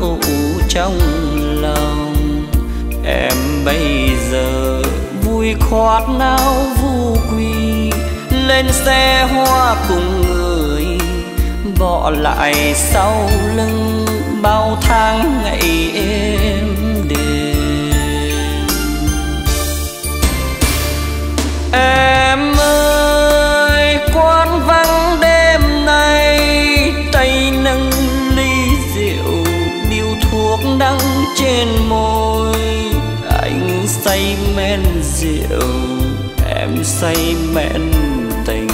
tôi ủ trong lòng. Em bây giờ vui khoát nao vu quy lên xe hoa cùng người, bỏ lại sau lưng bao tháng ngày êm đêm em ơi, quán vắng trên môi. Anh say men rượu, em say men tình.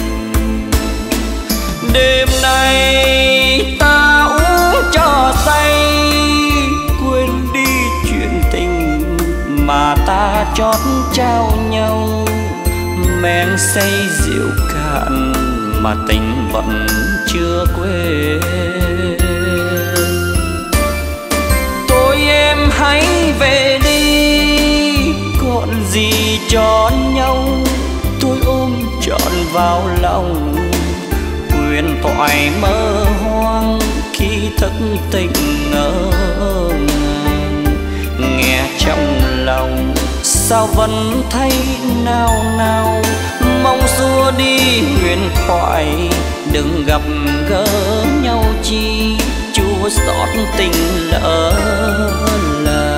Đêm nay ta uống cho say, quên đi chuyện tình mà ta chót trao nhau. Men say rượu cạn mà tình vẫn chưa quên. Hãy về đi. Còn gì cho nhau, tôi ôm trọn vào lòng. Huyền thoại mơ hoang khi thức tỉnh ngỡ ngàng. Nghe trong lòng, sao vẫn thấy nao nao? Mong xua đi huyền thoại, đừng gặp gỡ nhau chi xót tình lỡ lời.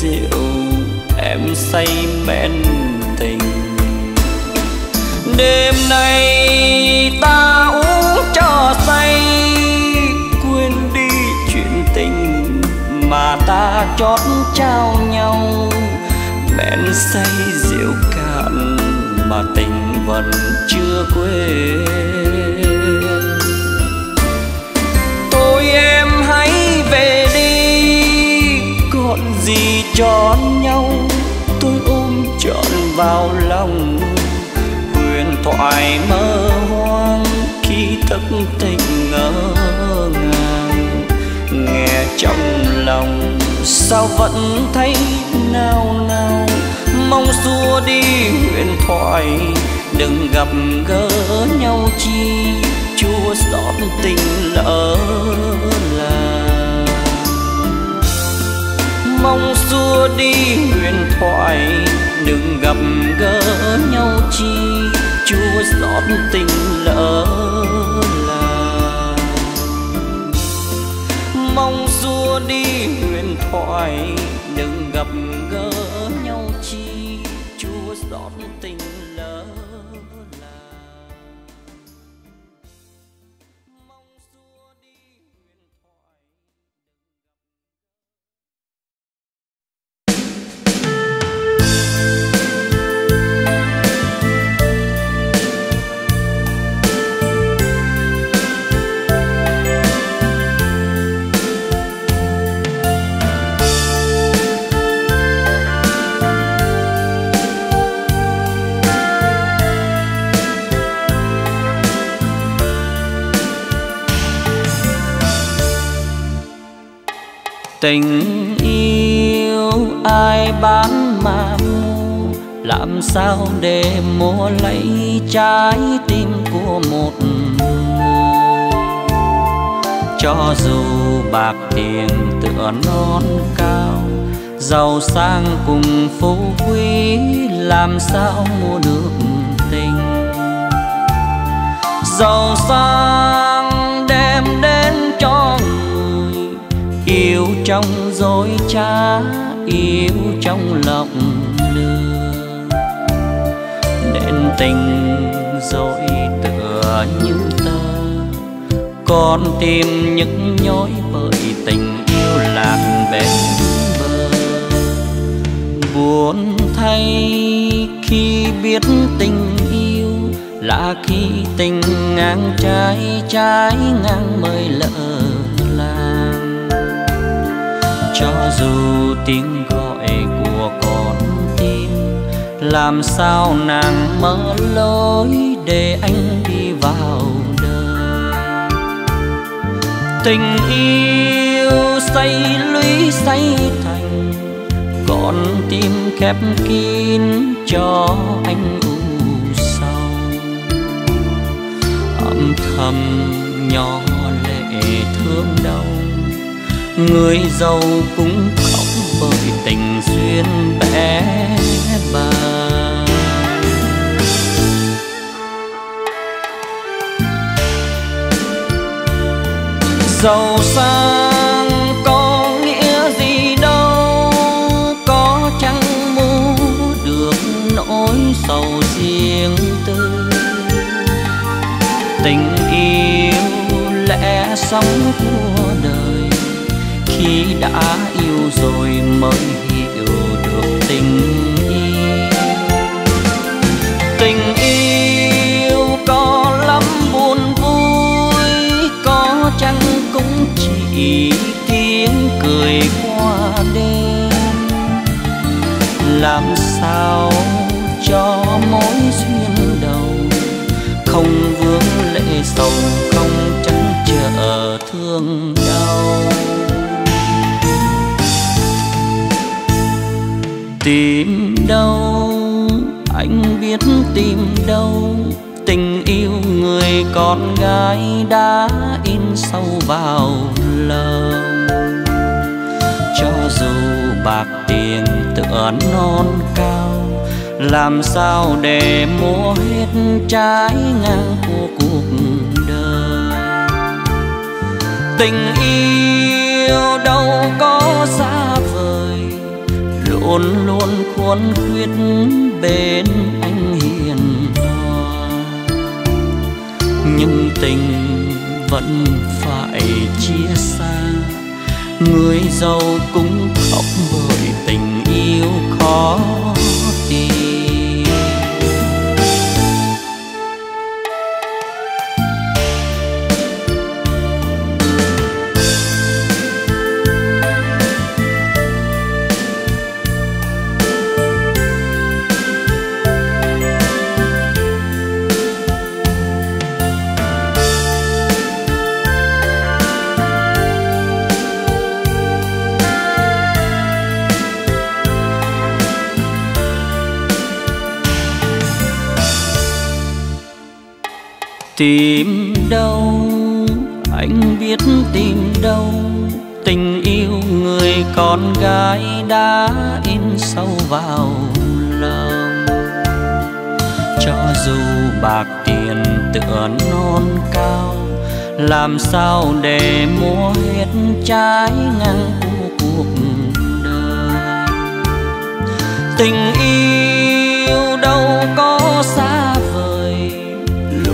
Rượu, em say men tình. Đêm nay ta uống cho say, quên đi chuyện tình mà ta chót trao nhau. Men say rượu cạn mà tình vẫn chưa quên. Trọn nhau. Tôi ôm trọn vào lòng. Huyền thoại mơ hoang khi thức tình ngỡ ngàng. Nghe trong lòng sao vẫn thấy nao nao. Mong xua đi huyền thoại, đừng gặp gỡ nhau chi. Chúa xót tình lỡ làng mong xua đi huyền thoại. Đừng gặp gỡ nhau chi, chúa xót tình lỡ là mong xua đi huyền thoại, đừng gặp sao để mua lấy trái tim của một người cho dù bạc tiền tựa non cao, giàu sang cùng phú quý, làm sao mua được tình? Giàu sang đem đến cho người, yêu trong dối trá, yêu trong lòng lừa nên tình dối tựa như tơ. Con tim nhức nhói bởi tình yêu lạc bên bờ. Buồn thay khi biết tình yêu là khi tình ngang trái trái ngang mời lỡ làng. Cho dù tiếng làm sao nàng mở lối để anh đi vào đời? tình yêu xây lũy xây thành, còn tim khép kín cho anh u sầu âm thầm nhỏ lệ thương đau, người giàu cũng khóc bởi tình duyên bé bàng giàu sang có nghĩa gì đâu, có chẳng mua được nỗi sầu riêng tư. Tình yêu lẽ sống của đời, khi đã yêu rồi mới hiểu được tình chỉ tiếng cười qua đêm. Làm sao cho mối duyên đầu không vướng lệ sầu, không chăn trở thương đau? Tìm đâu, anh biết tìm đâu. Tình yêu người con gái đã in sâu vào lòng. Cho dù bạc tiền tựa non cao, làm sao để mua hết trái ngang của cuộc đời? Tình yêu đâu có xa vời, luôn luôn khuôn khuyết bên anh hiền nhưng tình vẫn phải chia sẻ người giàu cũng khóc bởi tình yêu khó tìm đâu, anh biết tìm đâu. Tình yêu người con gái đã in sâu vào lòng. Cho dù bạc tiền tựa non cao, làm sao để mua hết trái ngang của cuộc đời? Tình yêu đâu có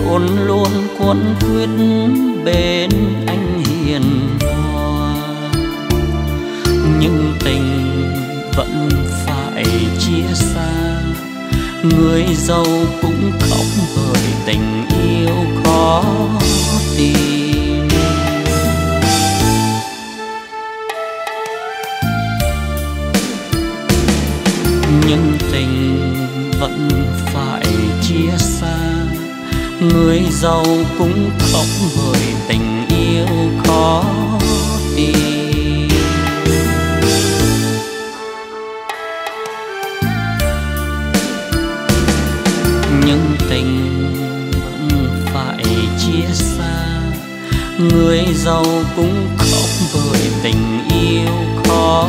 luôn luôn cuốn quyết bên anh hiền hòa nhưng tình vẫn phải chia xa, người giàu cũng khóc bởi tình yêu khó tìm. Nhưng tình vẫn phải chia xa người giàu cũng khóc bởi tình yêu khó tìm. Nhưng tình vẫn phải chia xa. Người giàu cũng khóc bởi tình yêu khó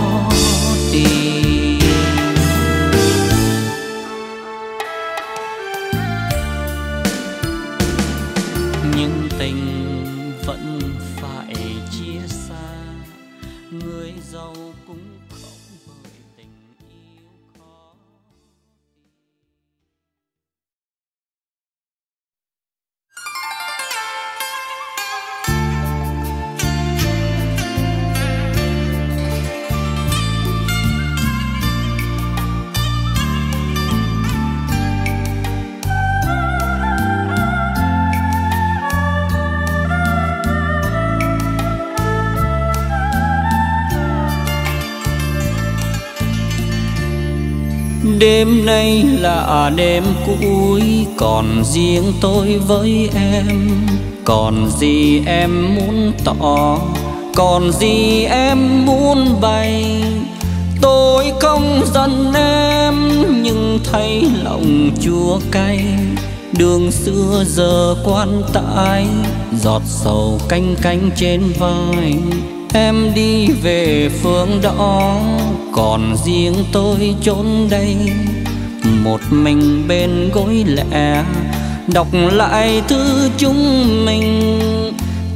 nay là à đêm cuối, Còn riêng tôi với em. Còn gì em muốn tỏ, Còn gì em muốn bày. Tôi không giận em, Nhưng thấy lòng chua cay. Đường xưa giờ quan tại Giọt sầu canh canh trên vai. Em đi về phương đó, Còn riêng tôi trốn đây. Một mình bên gối lẻ, Đọc lại thư chúng mình.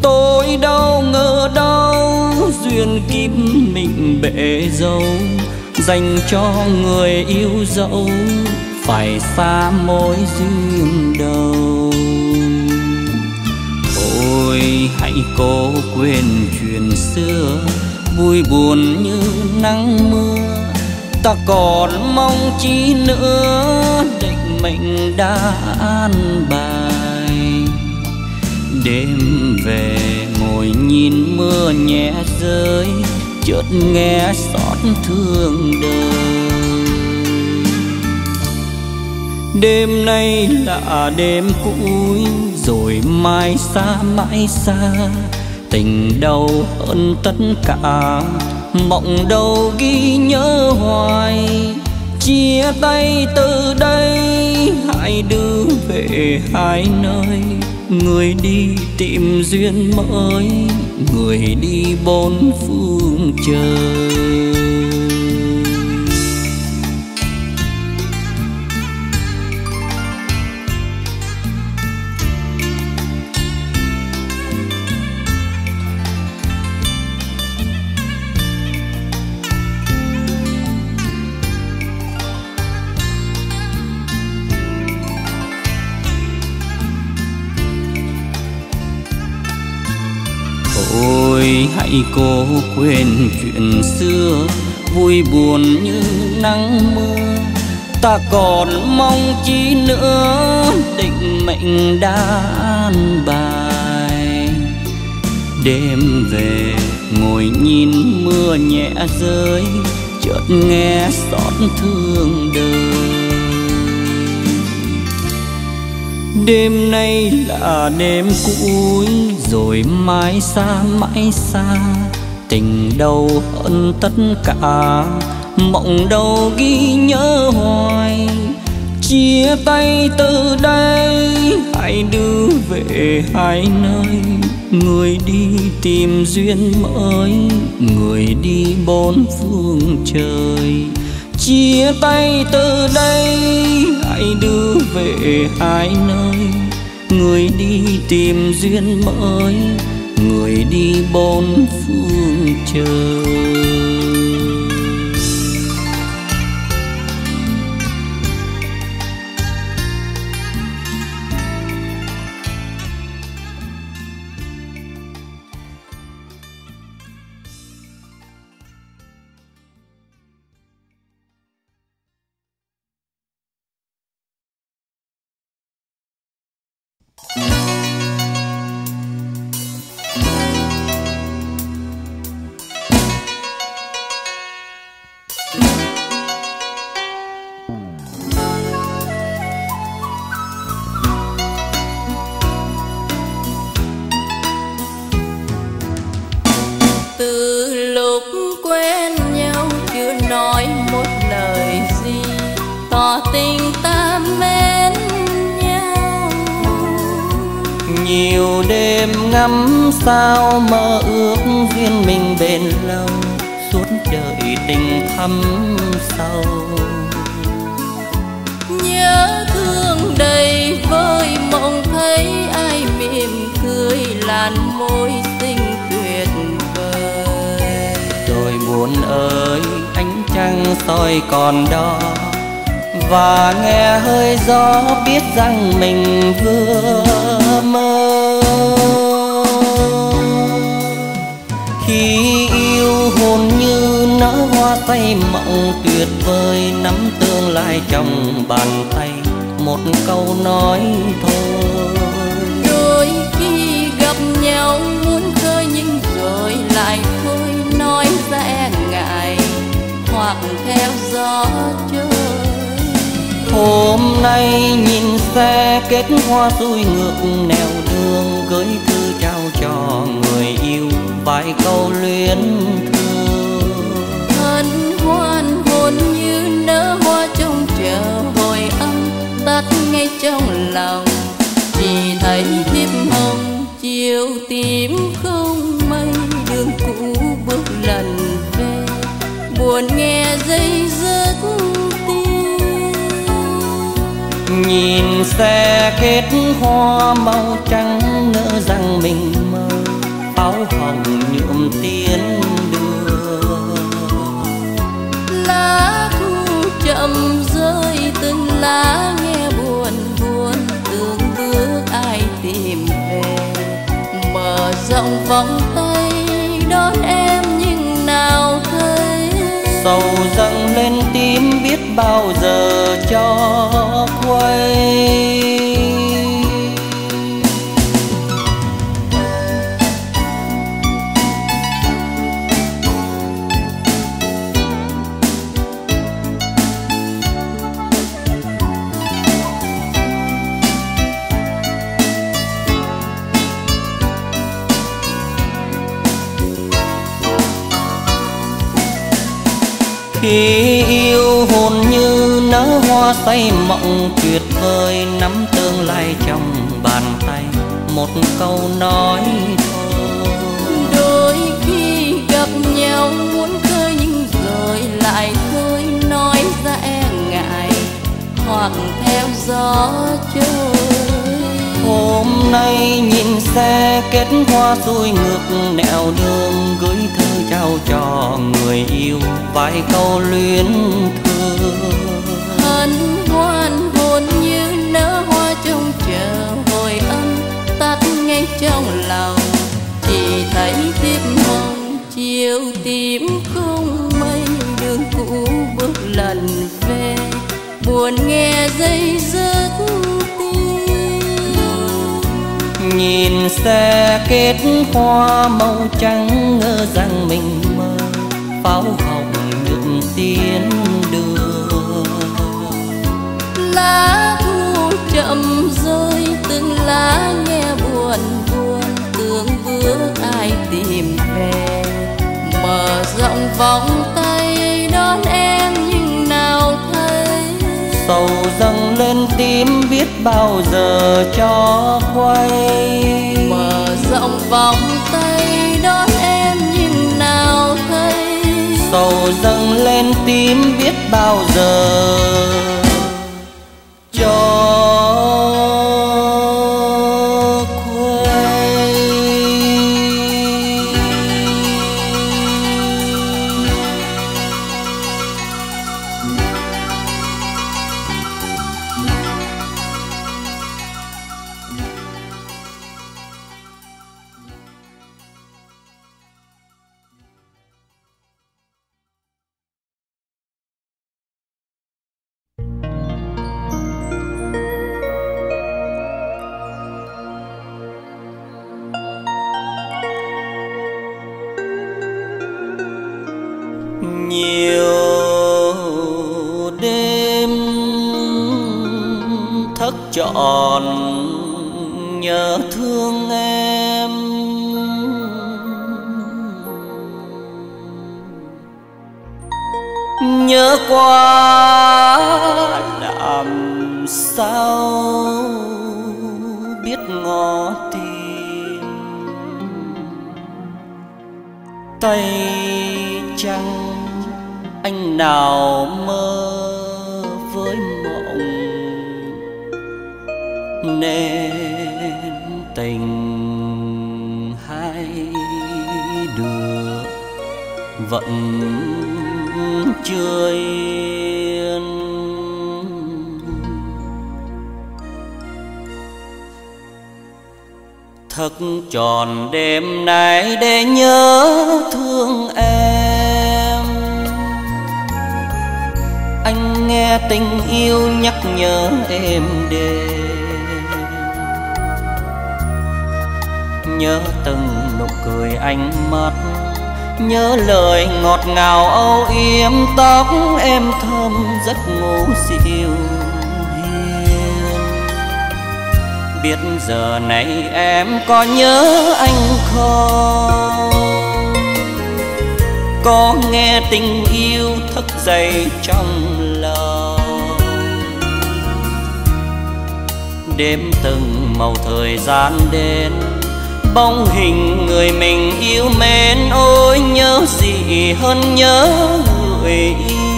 Tôi đâu ngờ đâu Duyên kiếp mình bể dâu, Dành cho người yêu dẫu Phải xa mối duyên đầu. Thôi hãy cố quên chuyện xưa, Vui buồn như nắng mưa. Ta còn mong chi nữa, Định mệnh đã an bài. Đêm về ngồi nhìn mưa nhẹ rơi, Chợt nghe xót thương đời. Đêm nay là đêm cuối, Rồi mai xa, mãi xa. Tình đau hơn tất cả Mộng đâu ghi nhớ hoài. Chia tay từ đây, Hai đứa về hai nơi. Người đi tìm duyên mới, Người đi bốn phương trời. Hãy cố quên chuyện xưa. Vui buồn như nắng mưa. Ta còn mong chi nữa. Định mệnh đã an bài. Đêm về, ngồi nhìn mưa nhẹ rơi. Chợt nghe xót thương đời. Đêm nay là đêm cuối, Rồi mãi xa mãi xa. Tình đâu hơn tất cả, Mộng đâu ghi nhớ hoài. Chia tay từ đây, Hãy đưa về hai nơi. Người đi tìm duyên mới, Người đi bốn phương trời chia tay từ đây. Hãy đưa về hai nơi, người đi tìm duyên mới, người đi bốn phương trời. Sao mơ ước duyên mình bền lâu suốt đời tình thắm sâu. Nhớ thương đầy vơi mộng thấy ai mỉm cười làn môi xinh tuyệt vời. Buồn ơi ánh trăng soi còn đó và nghe hơi gió biết rằng mình vừa mơ. Khi yêu hồn như nở hoa tay mộng tuyệt vời, nắm tương lai trong bàn tay, một câu nói thôi. Đôi khi gặp nhau muốn khơi nhưng rồi lại thôi, nói ra e ngại, hoặc theo gió hôm nay nhìn xe kết hoa xuôi ngược, nẻo đường gửi thư trao cho người yêu vài câu luyến thương. Hân hoan hồn như nở hoa trong chờ hồi âm, tắt ngay trong lòng. Chỉ thấy thiếp hồng chiều tím không mây, đường cũ bước lần về. Buồn nghe dây nhìn xe kết hoa màu trắng nỡ rằng mình mơ áo hồng nhuộm tiến đường. Lá thu chậm rơi từng lá nghe buồn buồn tương bước ai tìm về. Mở rộng vòng tay đón em nhưng nào thấy. Sầu dâng lên tim biết bao giờ cho quay. Khi hoa say mộng tuyệt vời nắm tương lai trong bàn tay. Một câu nói thôi đôi khi gặp nhau muốn khơi nhưng rồi lại thôi nói ra e ngại hoặc theo gió trôi hôm nay nhìn xe kết hoa xuôi ngược nẻo đường gửi thơ trao cho người yêu vài câu luyến thương hân hoan hồn như nở hoa trong chờ hồi âm. Tắt ngay trong lòng chỉ thấy tiếp mong chiều tím không mây. Đường cũ bước lần về buồn nghe dây rớt tim, nhìn xe kết hoa màu trắng ngỡ rằng mình mơ. Pháo hồng nhuộm tiến lá thu chậm rơi từng lá nghe buồn buồn tương bước ai tìm về. Mở rộng vòng tay đón em nhưng nào thấy. Sầu dâng lên tim biết bao giờ cho quay. Mở rộng vòng tay đón em nhưng nào thấy. Sầu dâng lên tim biết bao giờ cho có nhớ anh không? Có nghe tình yêu thức dậy trong lòng? Đêm từng màu thời gian đến, bóng hình người mình yêu mến, ôi nhớ gì hơn nhớ người yêu?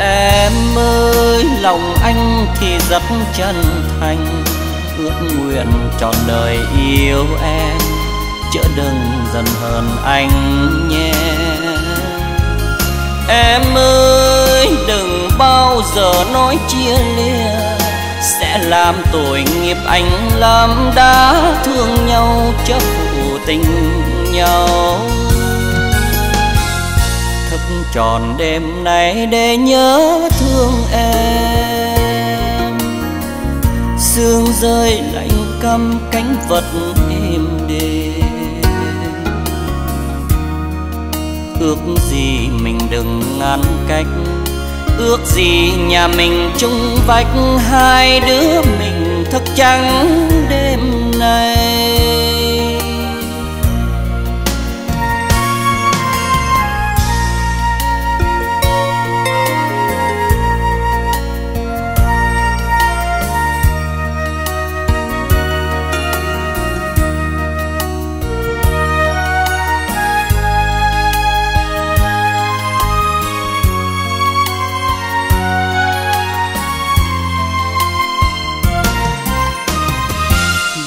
Em ơi, lòng anh thì rất chân thành. Ước nguyện trọn đời yêu em. Chớ đừng dần hơn anh nhé. Em ơi, đừng bao giờ nói chia lìa. Sẽ làm tội nghiệp anh lắm. Đã thương nhau chấp phụ tình nhau tròn đêm nay để nhớ thương em. Sương rơi lạnh căm cánh vật êm đềm ước gì mình đừng ngăn cách, ước gì nhà mình chung vách hai đứa mình thức trắng đêm nay.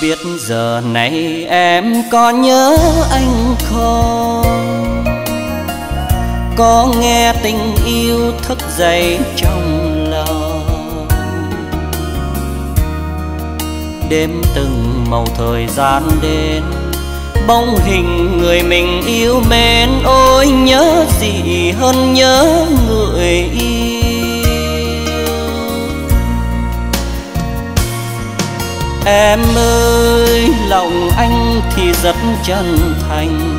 Biết giờ này em có nhớ anh không? Có nghe tình yêu thức dậy trong lòng? Đêm từng màu thời gian đến, bóng hình người mình yêu mến, ôi nhớ gì hơn nhớ người yêu? Em ơi, lòng anh thì rất chân thành.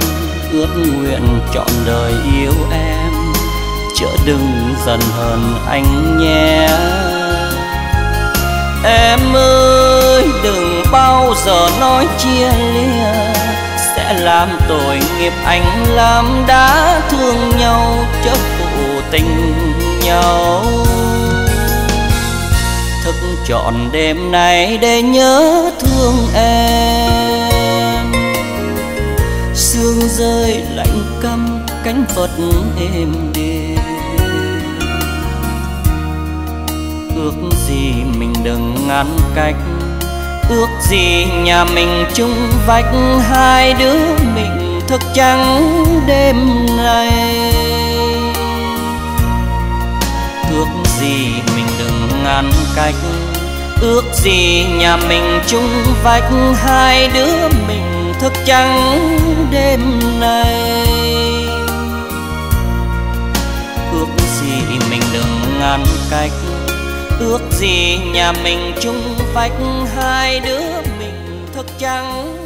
Ước nguyện trọn đời yêu em. Chớ đừng dần hờn anh nhé. Em ơi, đừng bao giờ nói chia lìa. Sẽ làm tội nghiệp anh làm đã thương nhau, chớ phụ tình nhau chọn đêm nay để nhớ thương em. Sương rơi lạnh căm cánh phật êm đềm. Ước gì mình đừng ngăn cách, ước gì nhà mình chung vách hai đứa mình thức trắng đêm nay. Ước gì mình đừng ngăn cách ước gì nhà mình chung vách hai đứa mình thức trắng đêm nay. Ước gì mình đừng ngăn cách, ước gì nhà mình chung vách hai đứa mình thức trắng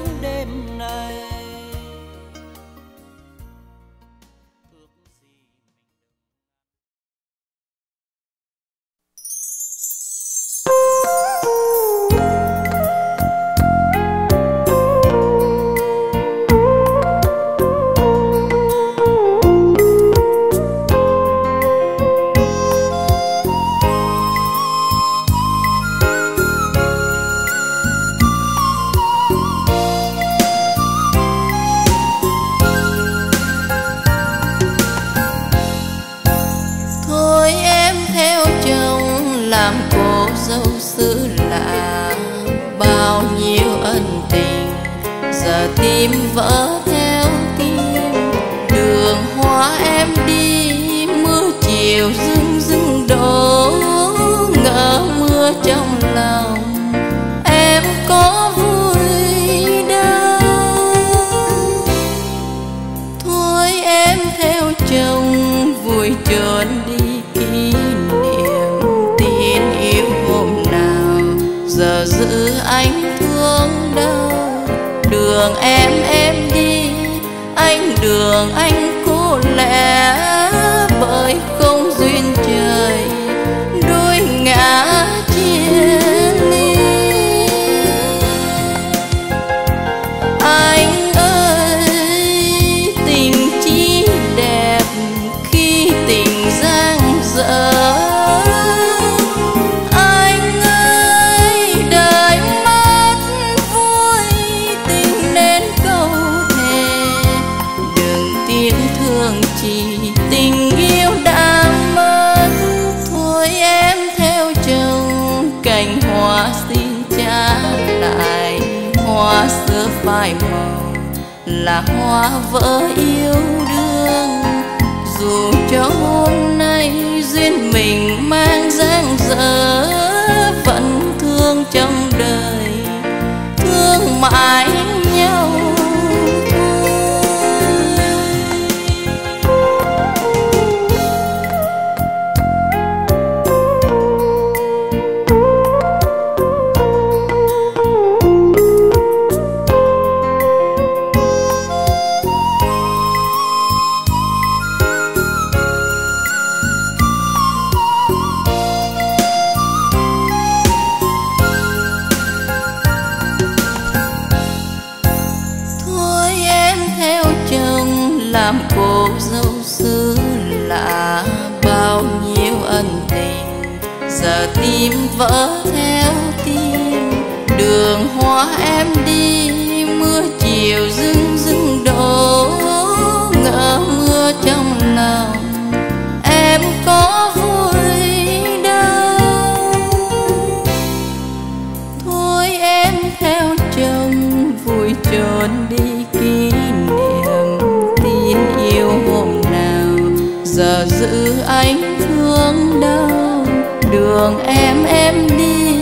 đường em em đi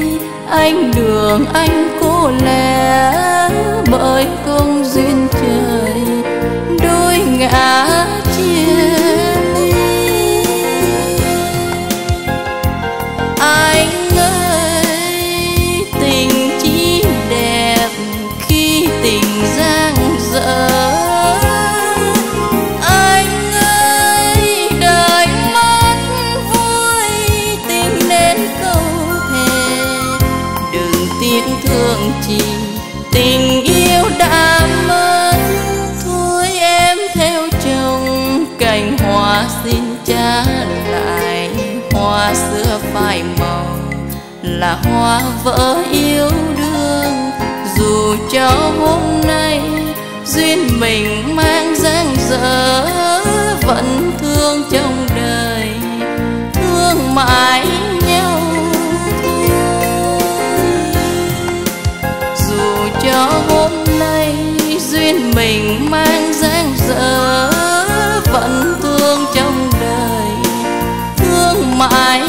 anh đường anh cô lẻ là hoa vỡ yêu đương. Dù cho hôm nay duyên mình mang dang dở, vẫn thương trong đời. Thương mãi nhau dù cho hôm nay duyên mình mang dang dở, vẫn thương trong đời. Thương mãi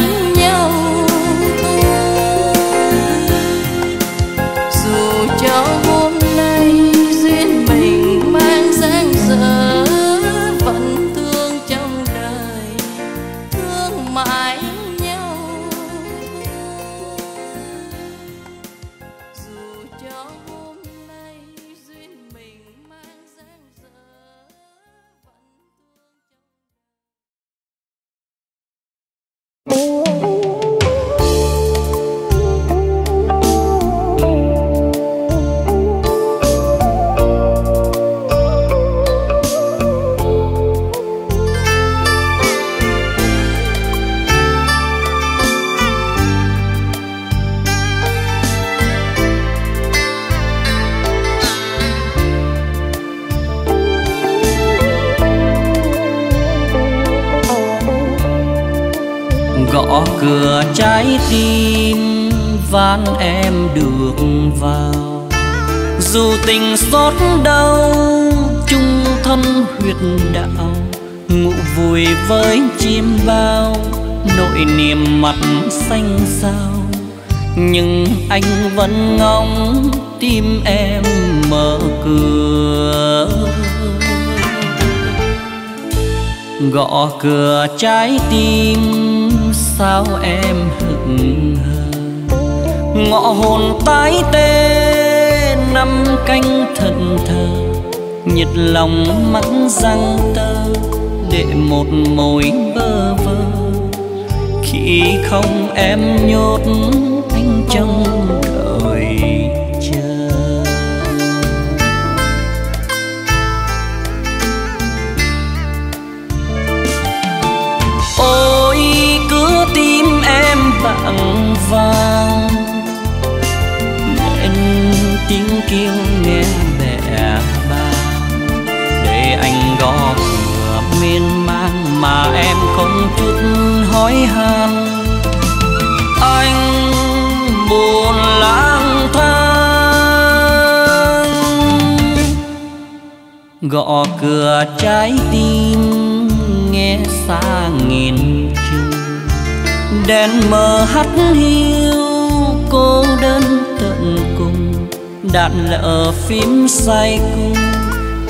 gõ cửa trái tim, sao em hững hờ? Ngõ hồn tái tê, năm canh thận thờ. Nhiệt lòng mắt răng tơ, để một mối bơ vơ. Khi không em nhốt anh trong đời tim em bằng vàng. Nên tiếng kêu nghe mẹ ba để anh gõ cửa miên man mà em không chút hối han anh buồn lang thang. Gõ cửa trái tim nghe xa nghìn chữ đèn mờ hắt hiu, cô đơn tận cùng, đạn lỡ phím say cung.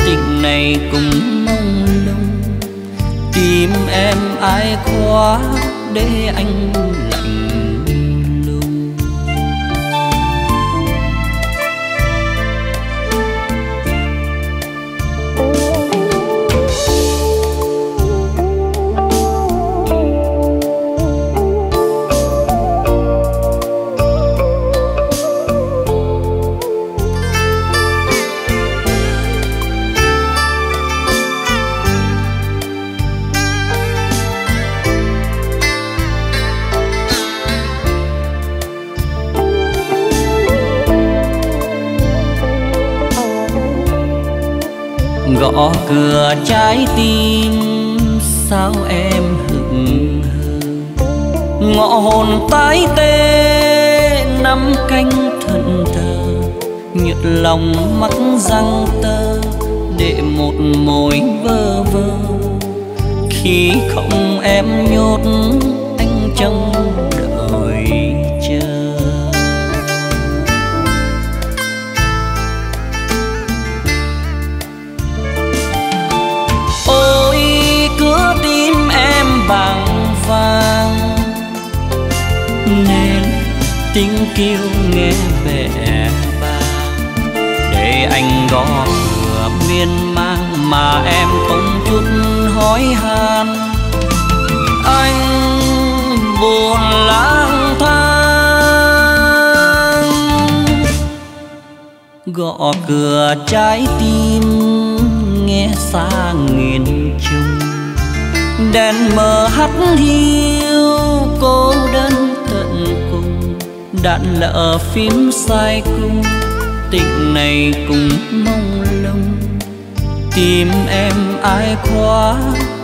Tình này cũng mong lung, tìm em ai quá để anh gõ cửa trái tim, sao em hững hờ? Ngõ hồn tái tê, nắm canh thận thờ nhiệt lòng mắt răng tơ, để một mối vơ vơ. Khi không em nhốt anh trong tiếng kêu nghe vẻ ba, để anh gõ cửa miên man mà em không chút hỏi han anh buồn lang thang. Gõ cửa trái tim nghe xa nghìn trùng đèn mờ hắt hiu cô đơn đạn lỡ phím sai cung. Tình này cũng mong lung. Tìm em ai khóa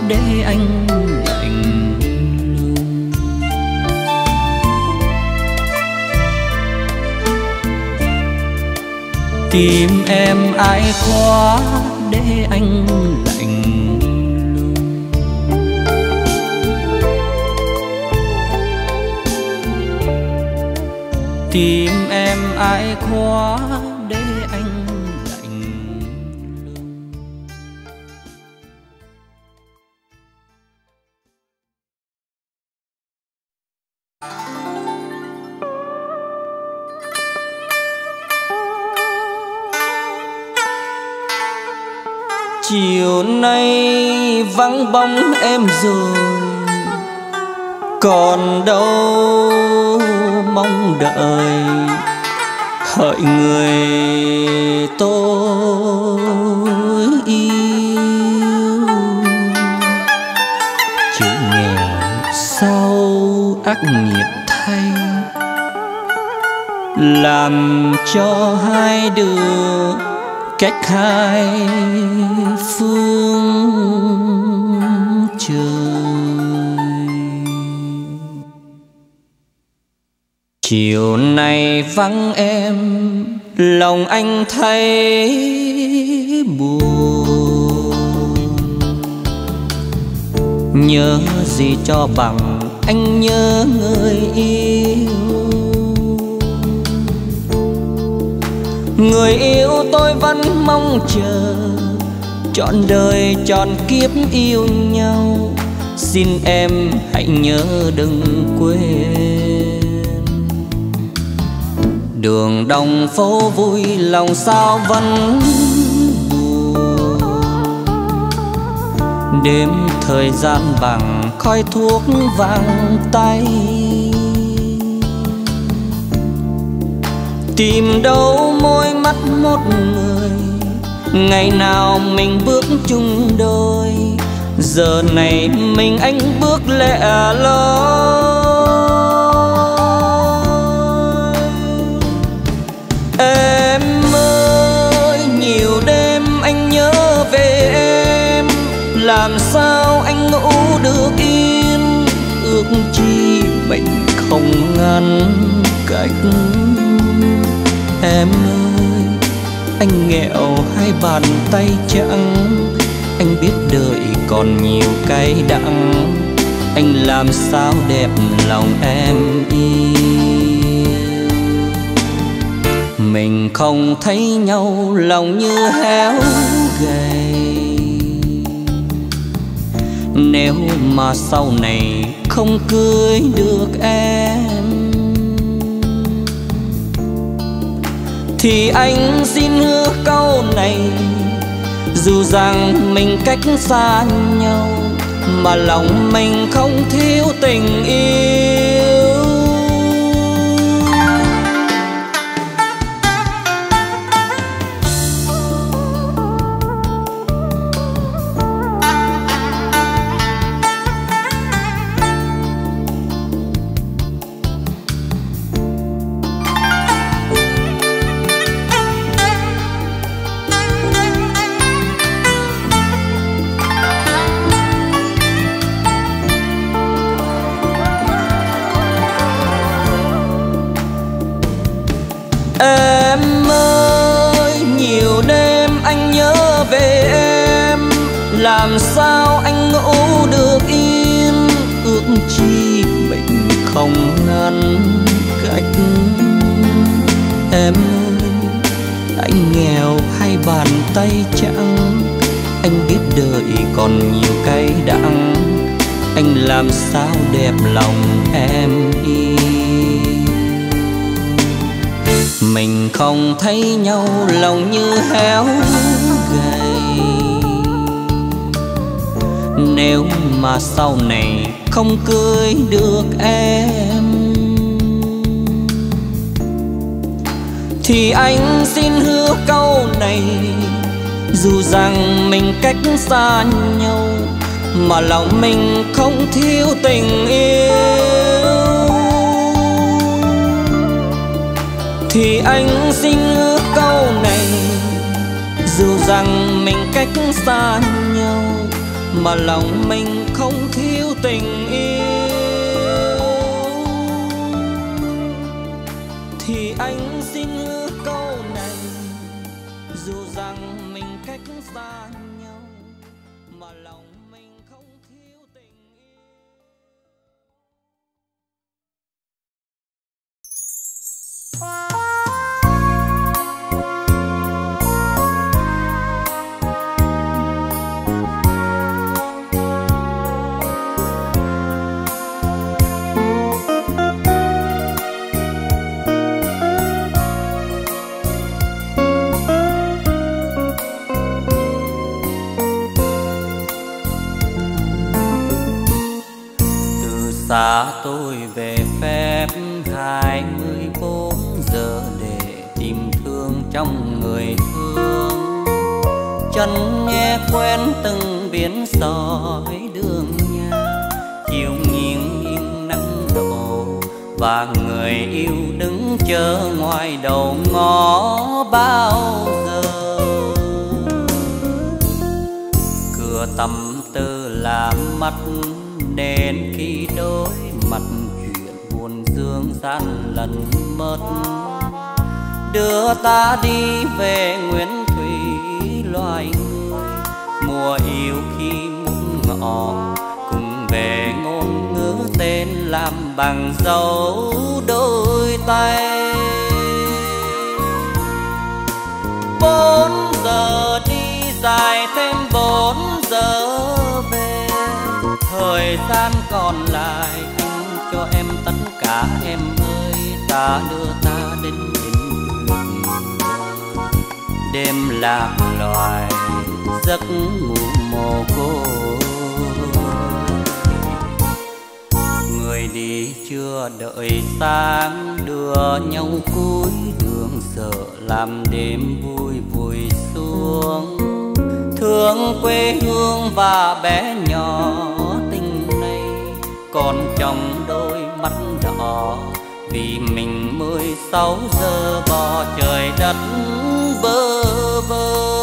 để anh lạnh tìm em ai khóa để anh lạnh tìm em ai khóa để anh lạnh chiều nay vắng bóng em rồi, còn đâu đời đợi. Hỡi người tôi yêu. Chữ nghèo sau ác nghiệp thay, làm cho hai đứa cách hai phương trời. Chiều nay vắng em, lòng anh thấy buồn. Nhớ gì cho bằng anh nhớ người yêu. Người yêu tôi vẫn mong chờ, trọn đời trọn kiếp yêu nhau. Xin em hãy nhớ đừng quên đường đồng phố vui lòng sao vẫn buồn đêm thời gian bằng khói thuốc vàng tay. Tìm đâu môi mắt một người, ngày nào mình bước chung đôi. Giờ này mình anh bước lẻ loi. Em ơi, nhiều đêm anh nhớ về em. Làm sao anh ngủ được yên? Ước chi mình không ngăn cách. Em ơi, anh nghèo hai bàn tay trắng anh biết đợi còn nhiều cay đắng anh làm sao đẹp lòng em yên? Mình không thấy nhau, lòng như héo gầy. Nếu mà sau này không cưới được em, thì anh xin hứa câu này. Dù rằng mình cách xa nhau, mà lòng mình không thiếu tình yêu. Làm sao anh ngủ được yên? Ước chi mình không ngăn cách. Em ơi, anh nghèo hai bàn tay trắng? Anh biết đợi còn nhiều cay đắng. Anh làm sao đẹp lòng em đi mình không thấy nhau, lòng như héo nếu mà sau này không cưới được em, thì anh xin hứa câu này. Dù rằng mình cách xa nhau, mà lòng mình không thiếu tình yêu. Thì anh xin hứa câu này. Dù rằng mình cách xa nhau mà lòng mình không thiếu tình đưa ta đi về nguyên thủy loài người. Mùa yêu khi muốn ngọ, cùng về ngôn ngữ tên làm bằng dấu đôi tay. Bốn giờ đi, dài thêm bốn giờ về. Thời gian còn lại anh cho em tất cả, em ơi ta đưa ta đến đêm lạc loài, giấc ngủ mồ côi. Người đi chưa đợi sáng đưa nhau cuối đường, sợ làm đêm vui vui xuống. Thương quê hương và bé nhỏ tình này, còn trong đôi mắt đỏ vì mình mười sáu giờ bỏ trời đất bơ vơ.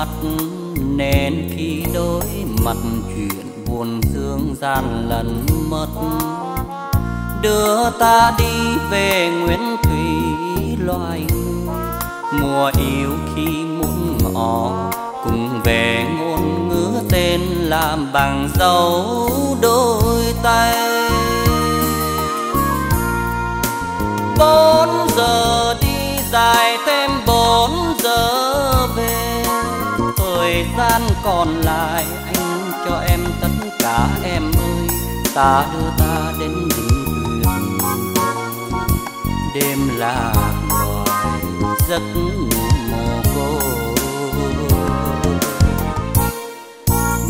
Mắt, nên khi đối mặt chuyện buồn dương gian lần mất, đưa ta đi về nguyễn thủy loài mùa yêu khi muốn ngỏ cùng về ngôn ngữ tên làm bằng dấu đôi tay. Bốn giờ đi dài thêm bốn thời gian còn lại, anh cho em tất cả em ơi. Ta đưa ta đến đỉnh tuyệt đêm là loài giấc ngủ mồ côi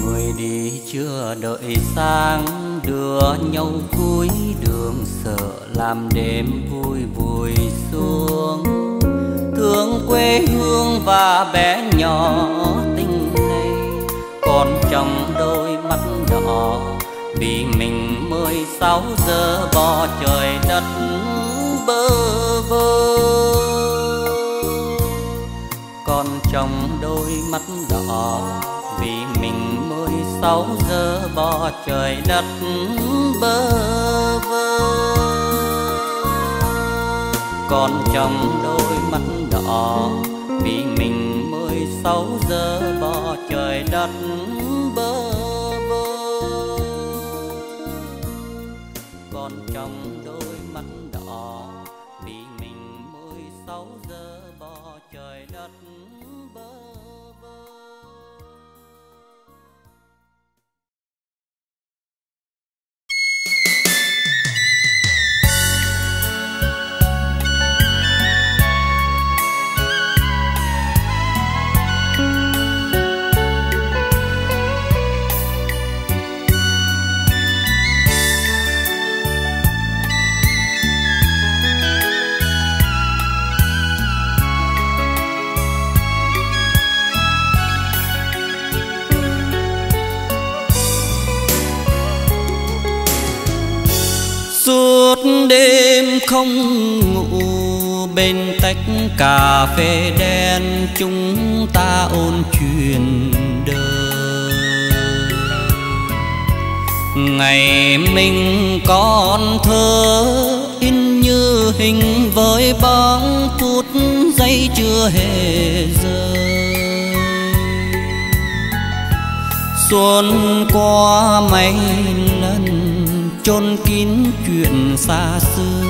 người đi chưa đợi sáng, đưa nhau cuối đường, sợ làm đêm vui vui xuống. Thương quê hương và bé nhỏ còn trong đôi mắt đỏ vì mình mười sáu giờ bỏ trời đất bơ vơ. Còn trong đôi mắt đỏ vì mình mười sáu giờ bỏ trời đất bơ vơ. Còn trong đôi mắt đỏ vì mình mười sáu giờ bỏ đặt bơ vơ. Còn trong không ngủ bên tách cà phê đen, chúng ta ôn chuyện đời. Ngày mình còn thơ, in như hình với bóng phút giây chưa hề rơi. Xuân qua mấy lần chôn kín chuyện xa xưa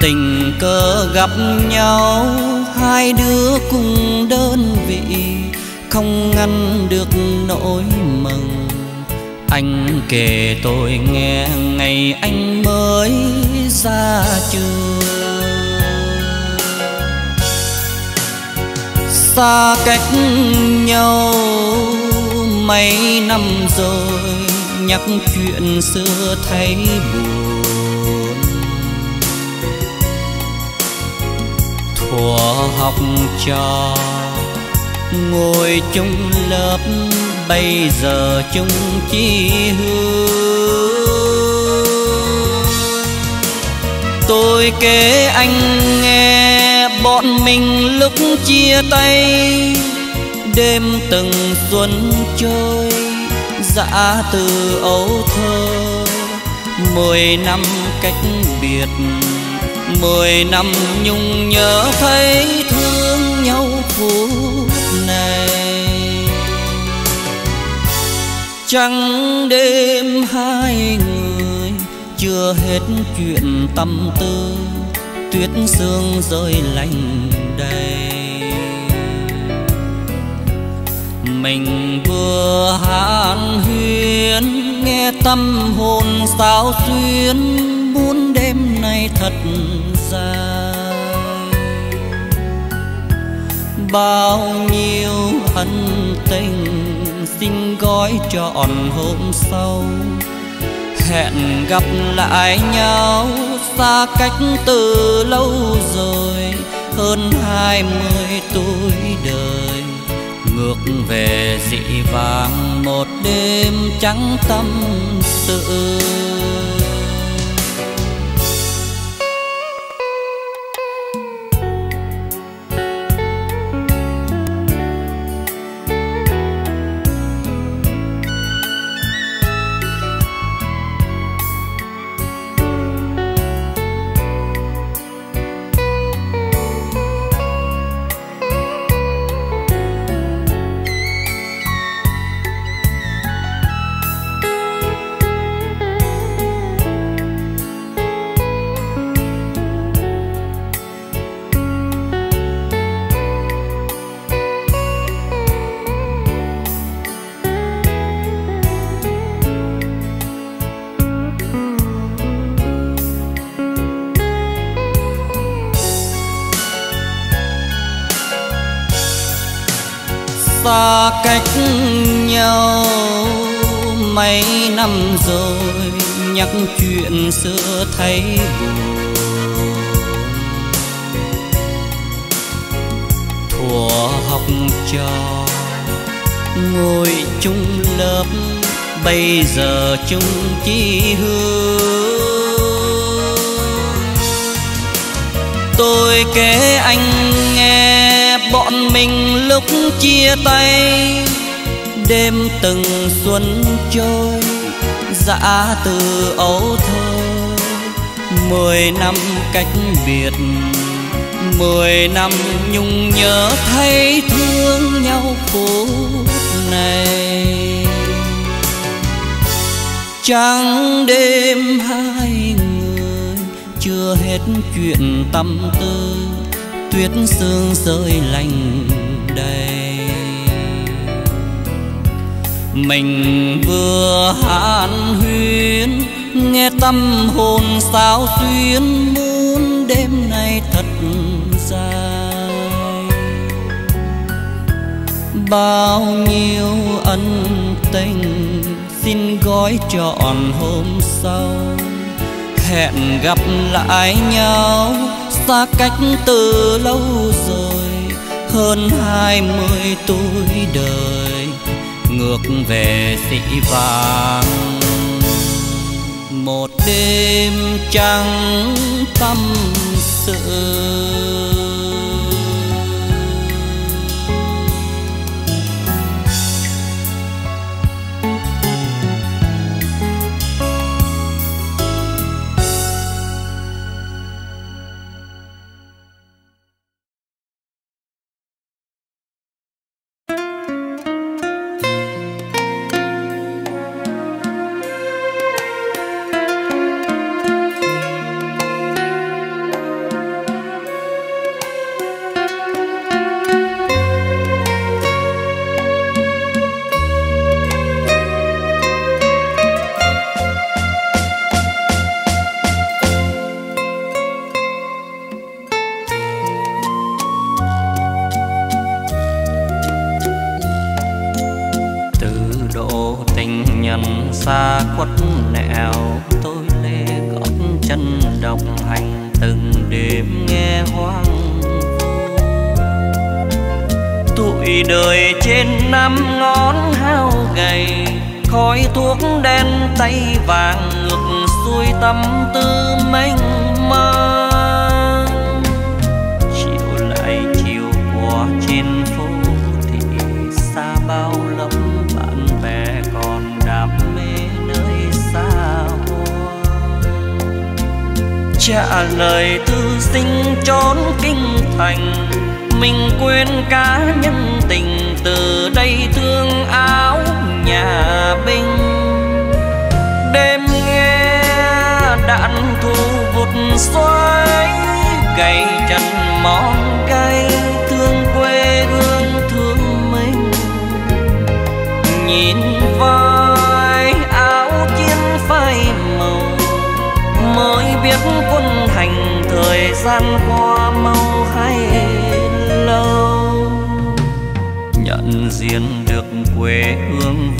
tình cờ gặp nhau, hai đứa cùng đơn vị, không ngăn được nỗi mừng. Anh kể tôi nghe ngày anh mới ra trường. Xa cách nhau mấy năm rồi, nhắc chuyện xưa thấy buồn. Của học trò. Ngồi chung lớp, bây giờ chung chi hương tôi kể anh nghe, bọn mình lúc chia tay. Đêm từng xuân trôi, dã từ ấu thơ. Mười năm cách biệt mười năm nhung nhớ thấy thương nhau phút này. Trăng đêm hai người chưa hết chuyện tâm tư, tuyết sương rơi lạnh đầy. Mình vừa hàn huyên, nghe tâm hồn sao xuyên muốn đêm nay thật dài. Bao nhiêu ân tình xin gói trọn hôm sau. Hẹn gặp lại nhau xa cách từ lâu rồi, hơn hai mươi tuổi đời. Ngược về dị vàng một đêm trắng tâm sự. Xưa thấy buồn. Thuở học trò, ngồi chung lớp, bây giờ chung chi hương tôi kể anh nghe bọn mình lúc chia tay, đêm từng xuân trôi, dã từ ấu thơ mười năm cách biệt, mười năm nhung nhớ thấy thương nhau phút này. Trắng đêm hai người, chưa hết chuyện tâm tư, tuyết sương rơi lạnh đầy. Mình vừa hàn huyên nghe tâm hồn sao xuyên muốn đêm nay thật dài. Bao nhiêu ân tình xin gói trọn hôm sau. Hẹn gặp lại nhau xa cách từ lâu rồi. Hơn hai mươi tuổi đời, ngược về sĩ vàng một đêm trắng tâm sự.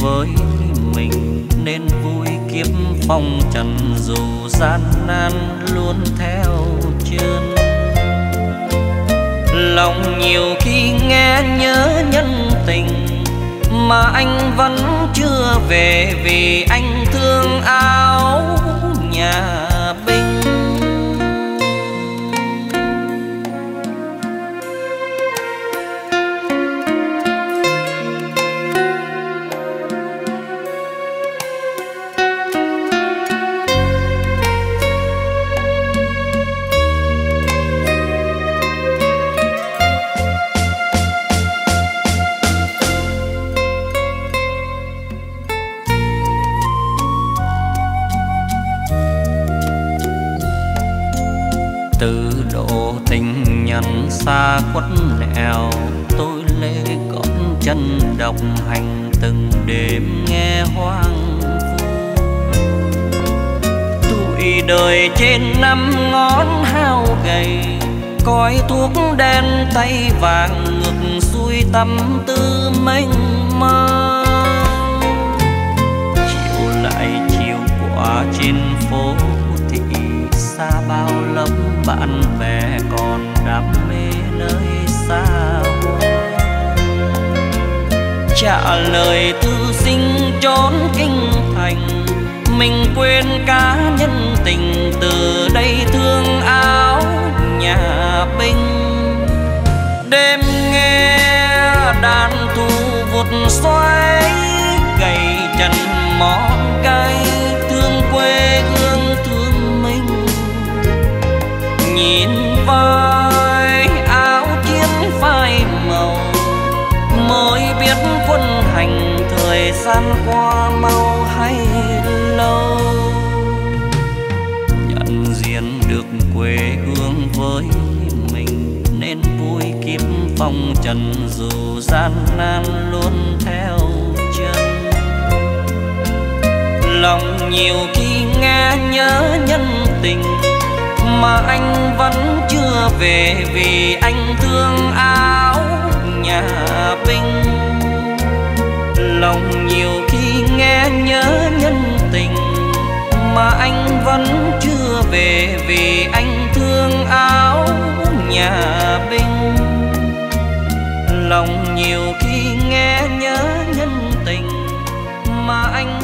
Với mình, nên vui kiếp phong trần dù gian nan luôn theo chân lòng nhiều khi nghe nhớ nhân tình mà anh vẫn chưa về vì anh thương áo nhà tâm tư mênh mang. Chiều lại chiều qua trên phố thị xa bao lắm bạn bè còn đam mê nơi xa trả lời thư sinh trốn kinh thành, mình quên cá nhân tình từ đây thương áo nhà binh. Đêm nghe đàn thu vụt xoay, gầy chân món cay thương quê hương thương mình. Nhìn vai áo chiến phai màu, mới biết quân hành thời gian qua mau. Phong trần dù gian nan luôn theo chân. Lòng nhiều khi nghe nhớ nhân tình mà anh vẫn chưa về vì anh thương áo nhà binh. Lòng nhiều khi nghe nhớ nhân tình mà anh vẫn chưa về vì anh thương áo nhà binh lòng nhiều khi nghe nhớ nhân tình mà anh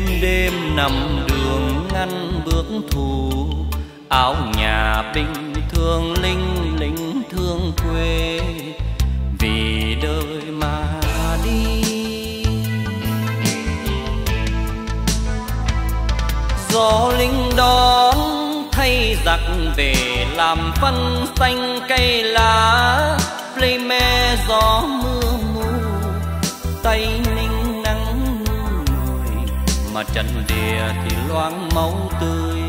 đêm đêm nằm đường ngăn bước thù. Áo nhà bình thường linh linh thương quê. Vì đời mà đi. Gió linh đón, thay giặc về làm phân xanh cây lá. Plei me gió mưa mù, tay mà trận địa thì loáng máu tươi.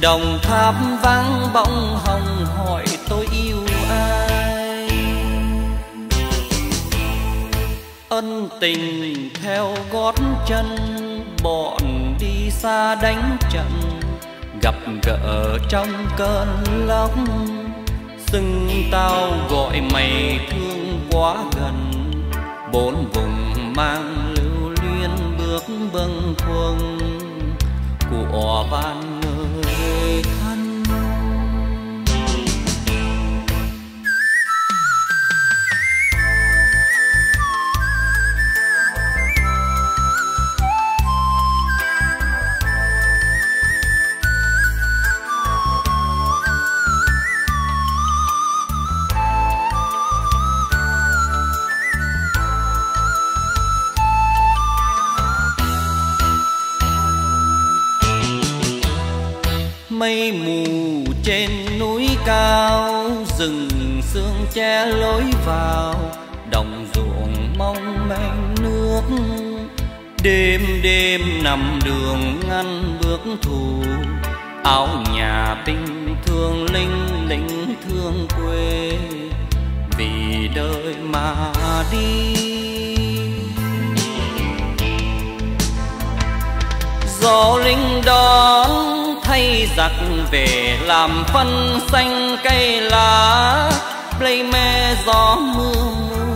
Đồng tháp vang bóng hồng hỏi tôi yêu ai? Ân tình theo gót chân, bọn đi xa đánh trận. Gặp gỡ trong cơn lốc, xưng tao gọi mày thương quá gần. Bốn vùng mang bâng khuâng của ban rừng sương che lối vào, đồng ruộng mong manh nước. Đêm đêm nằm đường ngăn bước thù, áo nhà bình thường linh linh thương quê. Vì đời mà đi. Gió linh đón thay giặc về làm phân xanh cây lá. Lây me gió mưa mù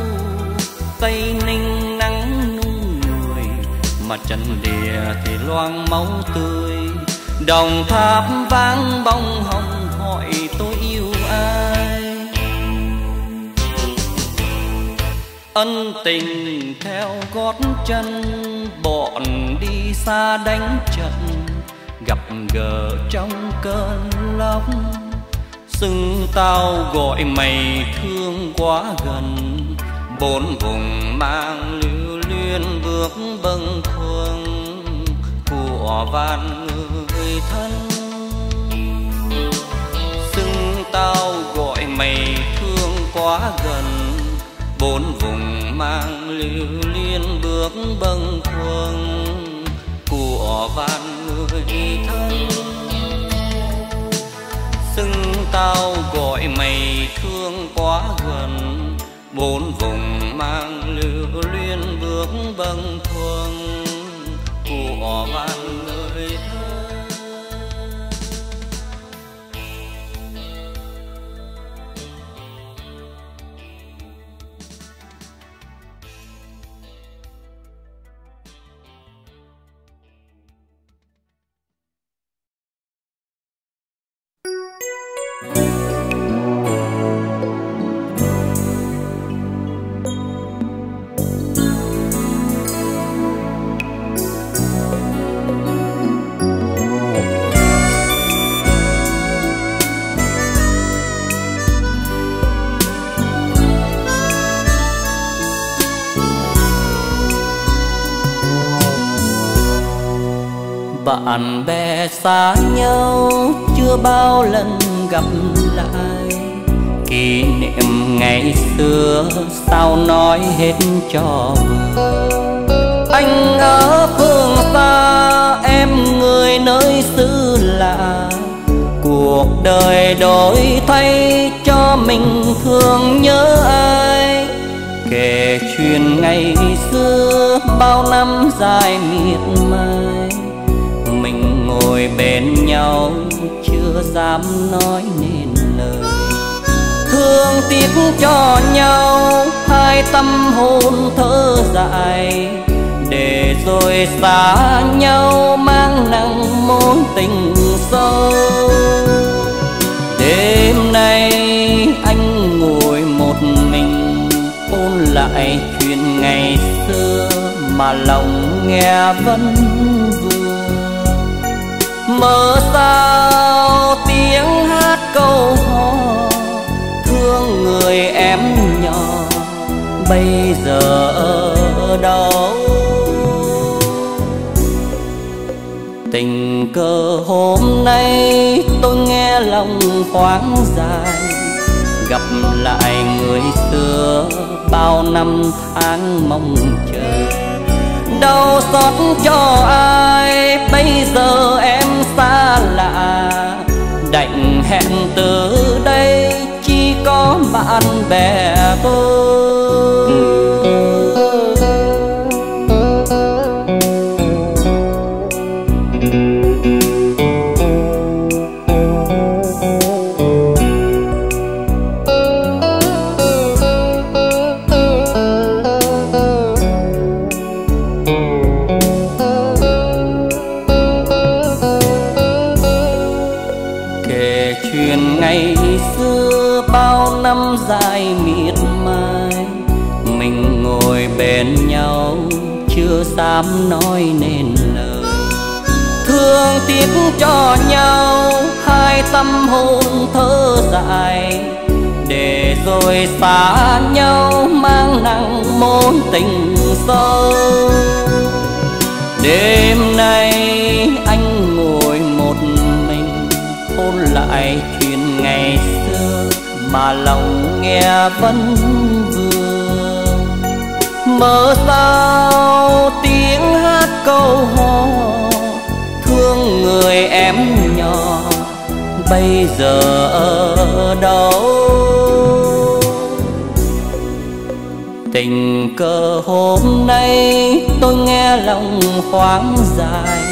tây ninh nắng nung người mặt trần địa thì loang máu tươi. Đồng tháp vang bóng hồng, hỏi tôi yêu ai? Ân tình theo gót chân, bọn đi xa đánh trận gặp gỡ trong cơn lốc. Xưng tao gọi mày thương quá gần. Bốn vùng mang lưu luyên bước bâng khuâng. Của van người thân. Xưng tao gọi mày thương quá gần. Bốn vùng mang lưu liên bước bâng khuâng. Của vạn người thân. Xưng tao gọi mày thương quá gần, bốn vùng mang lưu liên bước bâng khuâng. Của vạn bạn bè xa chưa bao lần gặp lại. Kỷ niệm ngày xưa sao nói hết cho vừa anh ở phương xa, em người nơi xứ lạ. Cuộc đời đổi thay cho mình thương nhớ ai. Kể chuyện ngày xưa bao năm dài miệt mài. Mình ngồi bên nhau chưa dám nói nên lời. Thương tiếc cho nhau, hai tâm hồn thơ dài. Để rồi xa nhau mang nặng mối tình sâu. Đêm nay anh ngồi một mình, ôn lại chuyện ngày xưa mà lòng nghe vẫn vương mơ sao tiếng hát câu hò, thương người em nhỏ, bây giờ ở đâu? Tình cờ hôm nay tôi nghe lòng khoáng dài, gặp lại người xưa bao năm tháng mong chờ đau xót cho ai. Bây giờ em xa lạ, đành hẹn từ đây. Chỉ có bạn bè tôi dám nói nên lời. Thương tiếc cho nhau, hai tâm hồn thơ dài. Để rồi xa nhau, mang nặng mối tình sâu. Đêm nay anh ngồi một mình, ôn lại chuyện ngày xưa. Mà lòng nghe vẫn mơ sao tiếng hát câu hò, thương người em nhỏ, bây giờ ở đâu? Tình cờ hôm nay tôi nghe lòng khoáng dài,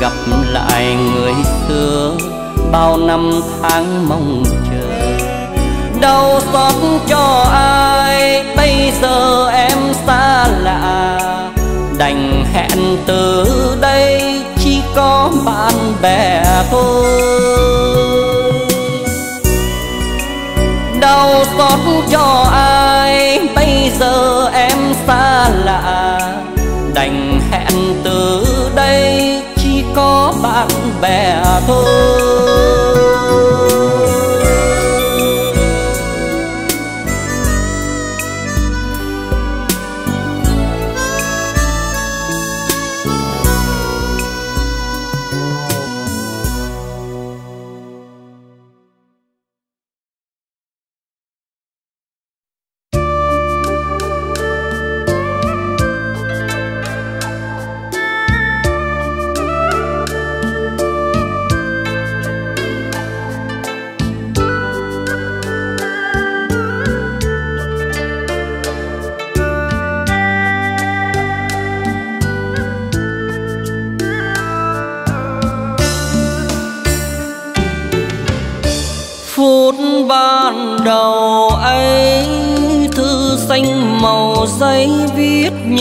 gặp lại người xưa bao năm tháng mong chờ. Đau xót cho ai? Bây giờ em xa lạ. Đành hẹn từ đây chỉ có bạn bè thôi. Đau xót cho ai bây giờ em xa lạ. Đành hẹn từ đây chỉ có bạn bè thôi.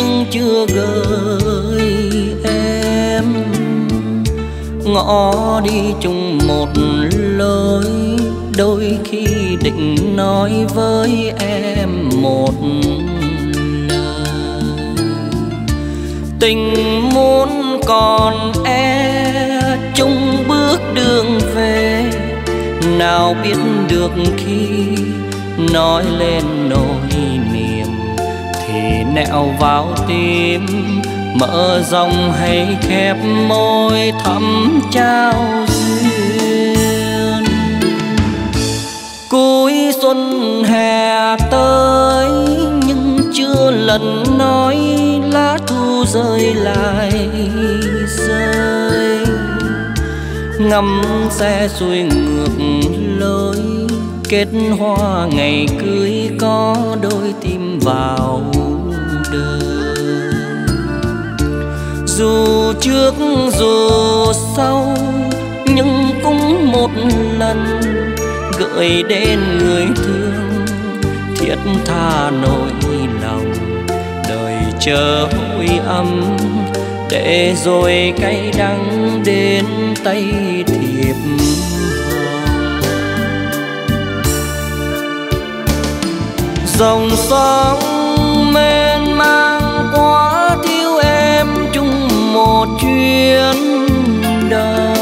Nhưng chưa gửi em. Ngõ đi chung một lối, đôi khi định nói với em một tình muốn còn e chung bước đường về. Nào biết được khi nói lên nỗi nẹo vào tim, mở rộng hay khép môi thắm trao duyên. Cuối xuân hè tới, nhưng chưa lần nói lá thu rơi lại rơi. Ngắm xe xuôi ngược lối, kết hoa ngày cưới có đôi tim vào đời dù trước dù sau, nhưng cũng một lần gợi đến người thương thiết tha nỗi lòng. Đời chờ hồi âm để rồi cay đắng đến tay thiệp dòng sông mênh chuyến đời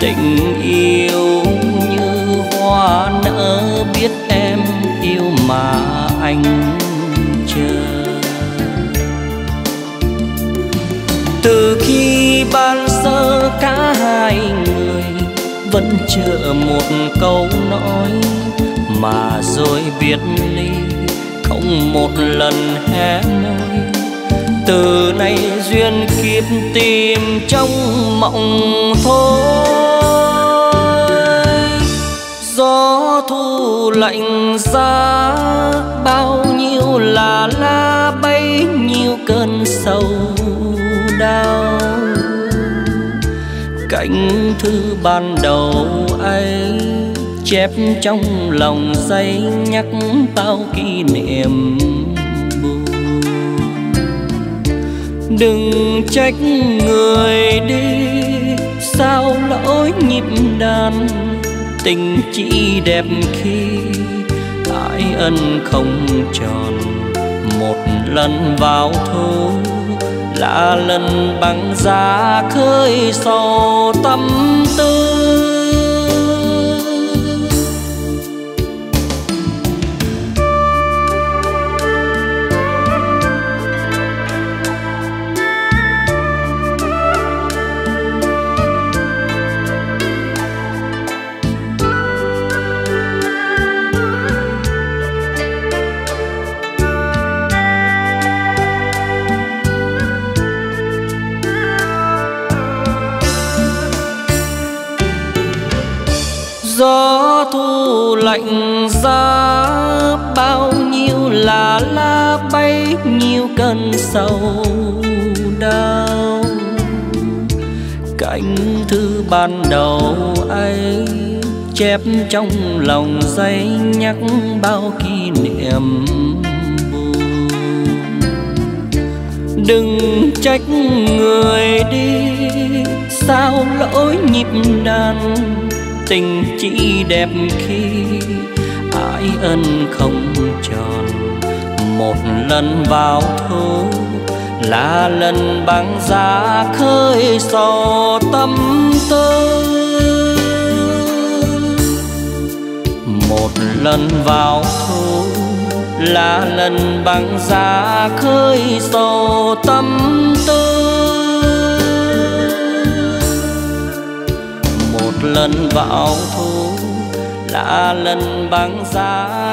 tình yêu như hoa nở biết em yêu mà anh chờ. Từ khi ban sơ cả hai người vẫn chờ một câu nói mà rồi biệt ly không một lần hé môi từ nay duyên kiếp tìm trong mộng thôi. Gió thu lạnh giá, bao nhiêu là la bấy nhiêu cơn sầu đau. Cảnh thư ban đầu ấy chép trong lòng giấy nhắc bao kỷ niệm. Đừng trách người đi. Sao lỗi nhịp đàn, tình chỉ đẹp khi ái ân không tròn. Một lần vào thu, là lần bằng giá khơi sầu tâm tư. Gió thu lạnh giá bao nhiêu là lá bay, nhiêu cơn sầu đau. Cảnh thư ban đầu ấy chép trong lòng giấy nhắc bao kỷ niệm buồn. Đừng trách người đi, sao lỗi nhịp đàn tình chỉ đẹp khi ái ân không tròn. Một lần vào thu là lần băng giá khơi sò tâm tư một lần vào thu là lần băng giá khơi sầu tâm lần vào thu là lần băng giá.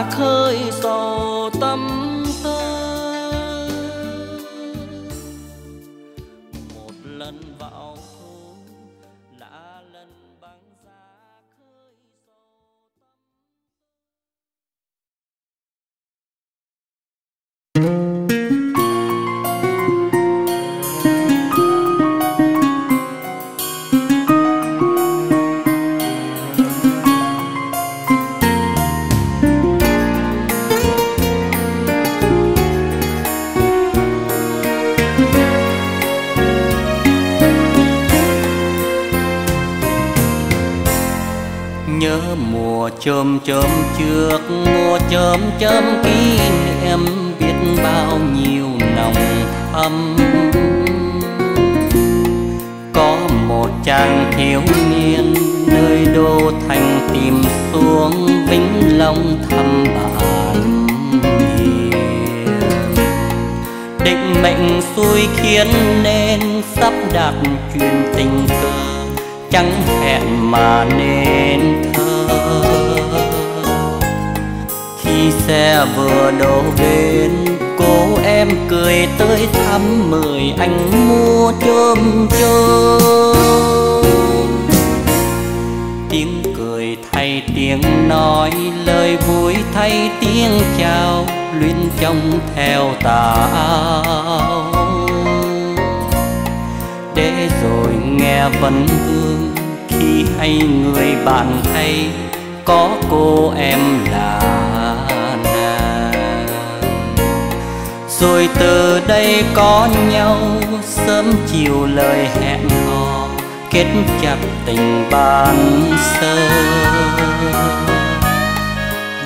Người bạn hay có cô em là nàng. Rồi từ đây có nhau, sớm chiều lời hẹn hò, kết chặt tình bạn sơ.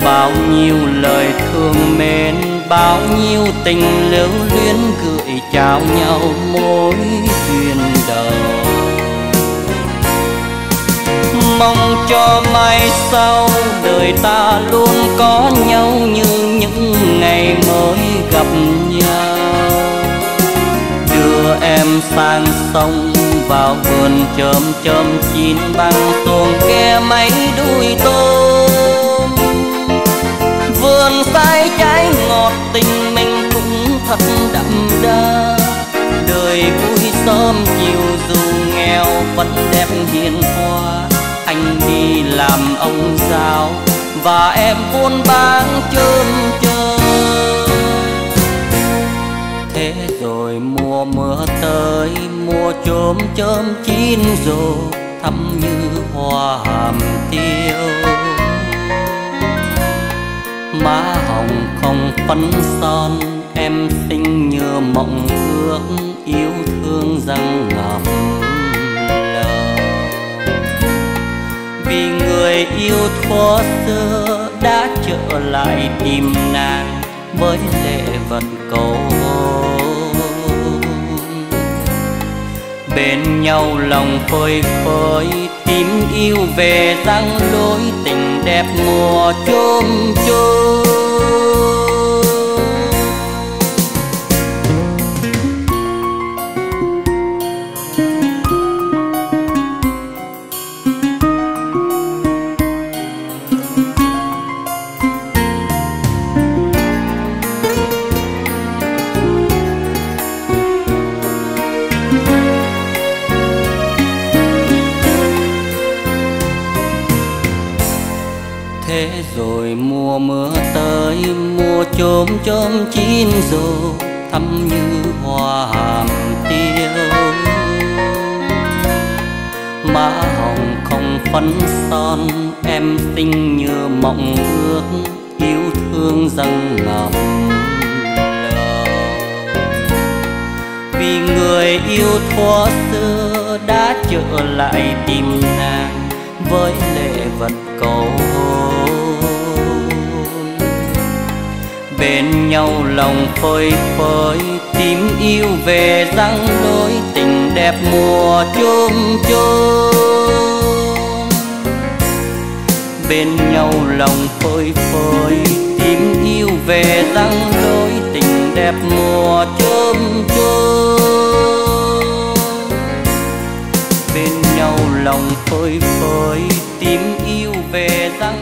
Bao nhiêu lời thương mến, bao nhiêu tình lưu luyến gửi chào nhau mỗi mong cho mai sau đời ta luôn có nhau như những ngày mới gặp nhau. Đưa em sang sông vào vườn chớm chớm chín bằng tuồng ke mấy đuôi tôm. Vườn sai trái ngọt tình mình cũng thật đậm đà. Đời vui sớm chiều dù nghèo vẫn đẹp hiền hòa anh đi làm ông giáo và em buôn bán chôm chơ thế rồi mùa mưa tới, mùa chôm chôm chín rồ, thắm như hoa hàm tiêu. Má hồng không phấn son, em xinh như mộng ước. Người yêu thuở xưa đã trở lại tìm nàng với lệ vật cầu bên nhau lòng phơi phới, tìm yêu về răng lối tình đẹp mùa chôm chôm. Chôm chôm chín rồ thắm như hoa hàm tiêu. Má hồng không phấn son, em xinh như mộng ước, yêu thương dâng ngầm vì người yêu thuở xưa đã trở lại tìm nàng với lệ vật cầu bên nhau lòng phơi phới, tìm yêu về răng lối, tình đẹp mùa chôm chôm. Bên nhau lòng phơi phới, tìm yêu về răng lối, tình đẹp mùa chôm chôm. Bên nhau lòng phơi phới, tìm yêu về răng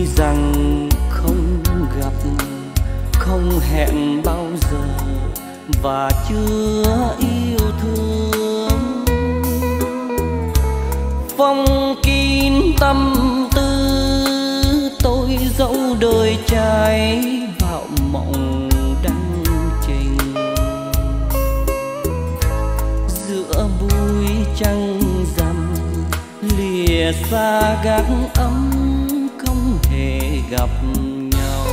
tuy rằng không gặp, không hẹn bao giờ và chưa yêu thương. Phong kín tâm tư, tôi dẫu đời trai vào mộng đăng trình giữa bụi trăng rằm, lìa xa gác gặp nhau.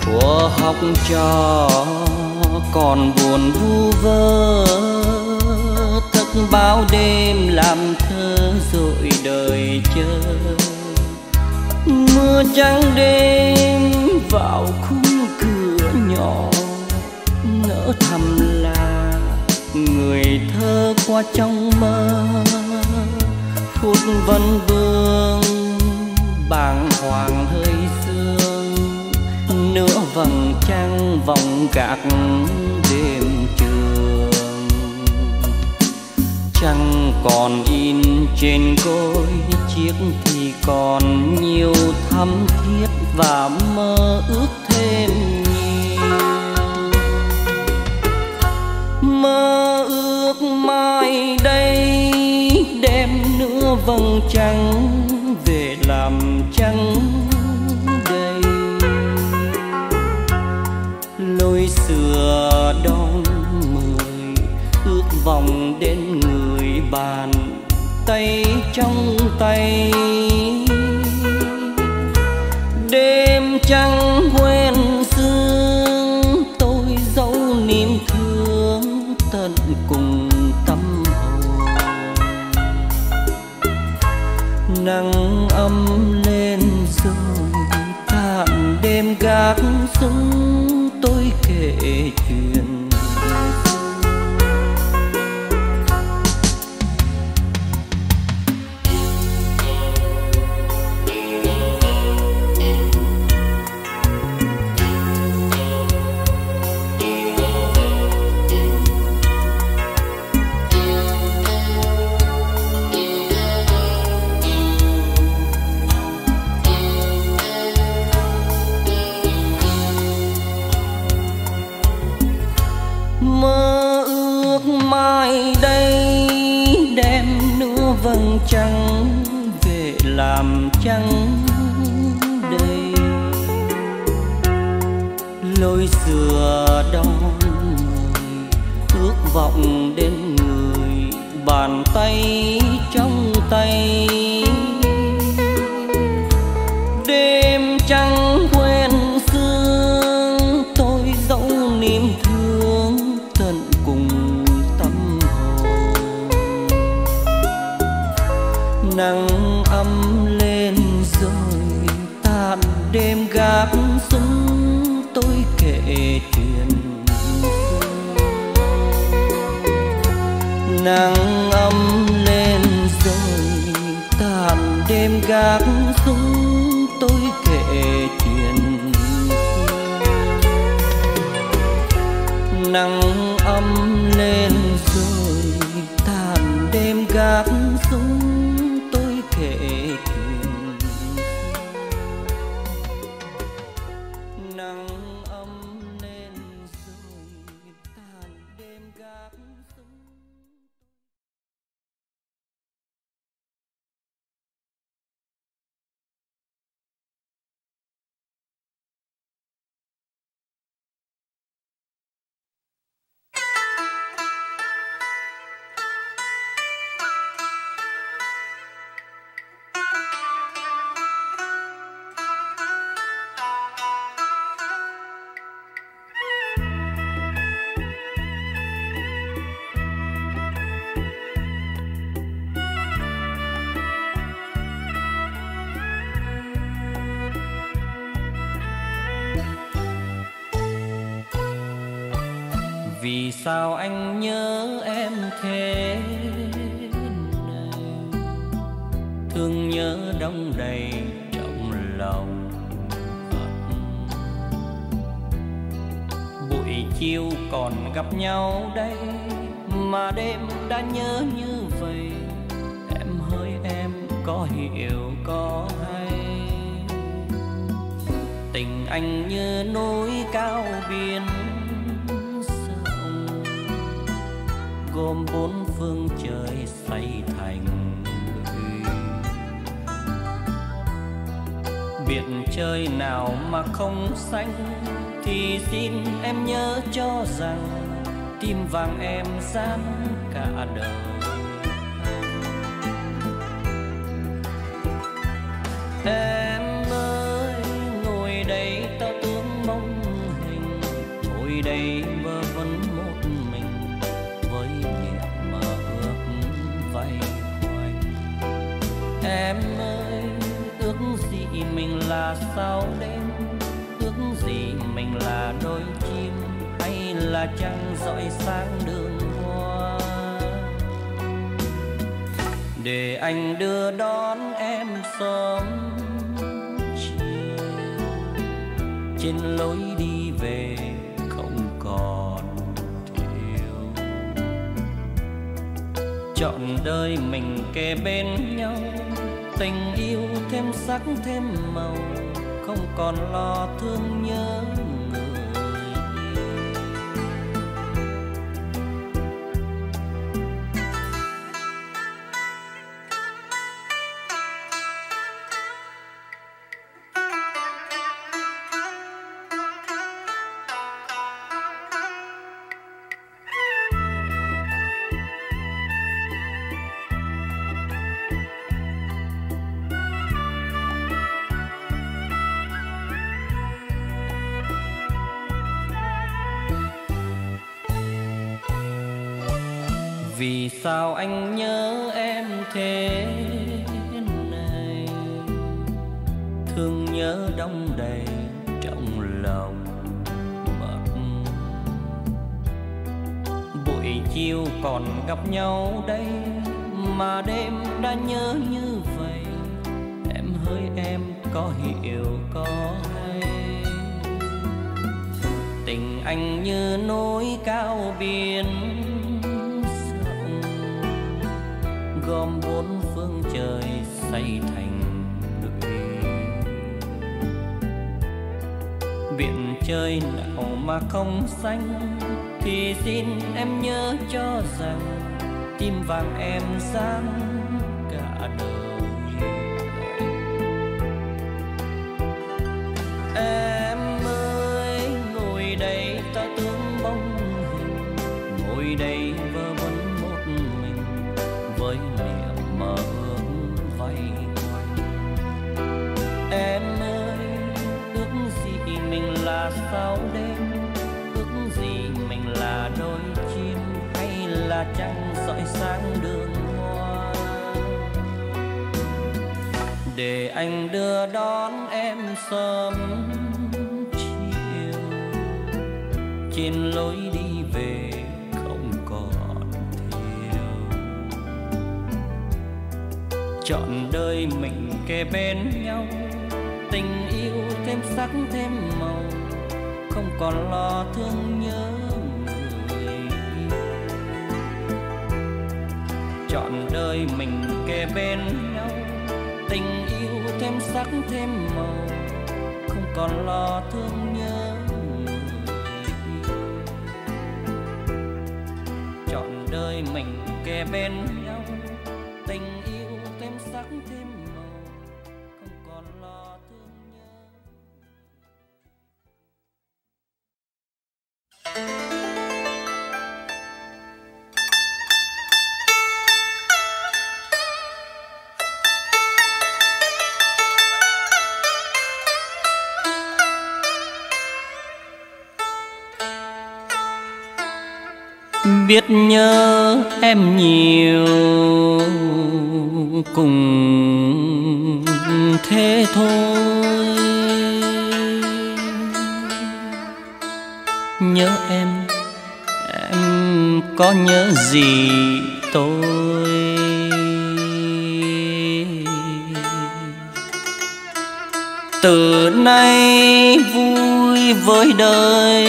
Thuở học trò còn buồn vu vơ, thức bao đêm làm thơ rồi đời chờ mưa trắng đêm vào khung cửa nhỏ ngỡ thầm là người thơ qua trong mơ phút vân vương, bàng hoàng hơi sương, nửa vầng trăng vòng gạc đêm trường. Trăng còn in trên côi chiếc thì còn nhiều thắm thiết và mơ ước thêm nhiều. Mơ ước mai đây vầng trăng về làm trăng đây. Lối xưa đón mười, ước vòng đến người bàn tay trong tay. Đêm trăng quê súng tôi kể xưa đón người ước vọng đến người bàn tay vàng em sáng còn lo thương nhớ tim vàng em sáng. về bên nhau. Tình yêu thêm sắc thêm màu, không còn lo thương nhớ người chọn đời mình kề bên nhau, tình yêu thêm sắc thêm màu, không còn lo thương biết nhớ em nhiều cùng thế thôi. Nhớ em em có nhớ gì tôi? Từ nay vui với đời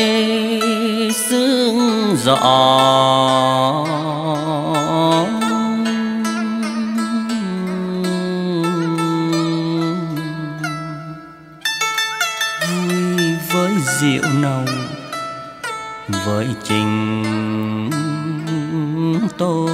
xưa rõ. Vui với rượu nồng với tình tôi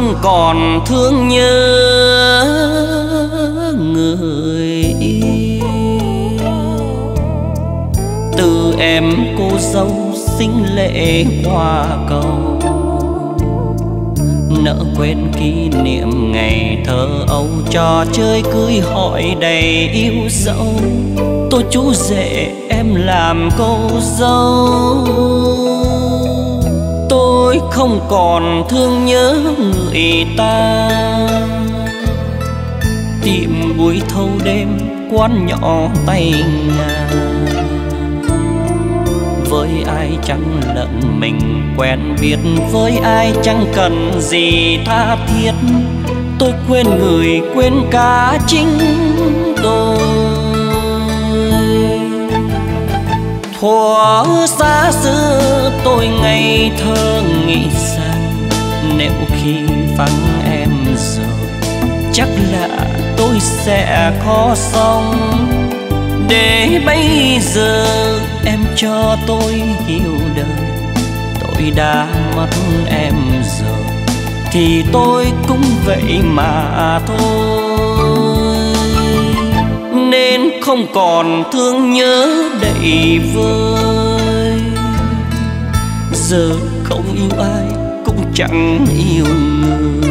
không còn thương nhớ người yêu. Từ em cô dâu xinh lệ hoa cầu, nỡ quên kỷ niệm ngày thơ âu trò chơi cưới hỏi đầy yêu dấu. Tôi chú rể em làm cô dâu không còn thương nhớ người ta. Tiệm buổi thâu đêm quán nhỏ tay ngà với ai chẳng lận mình quen biết, với ai chẳng cần gì tha thiết. Tôi quên người, quên cả chính tôi. Thuở xa xưa tôi ngây thơ nghĩ rằng nếu khi vắng em rồi, chắc là tôi sẽ khó sống để bây giờ em cho tôi hiểu đời, tôi đã mất em rồi, thì tôi cũng vậy mà thôi không còn thương nhớ đầy vơi. Giờ không yêu ai cũng chẳng yêu người.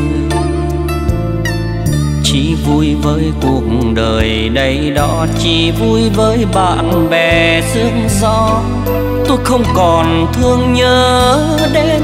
Chỉ vui với cuộc đời đây đó, chỉ vui với bạn bè sương gió. Tôi không còn thương nhớ đến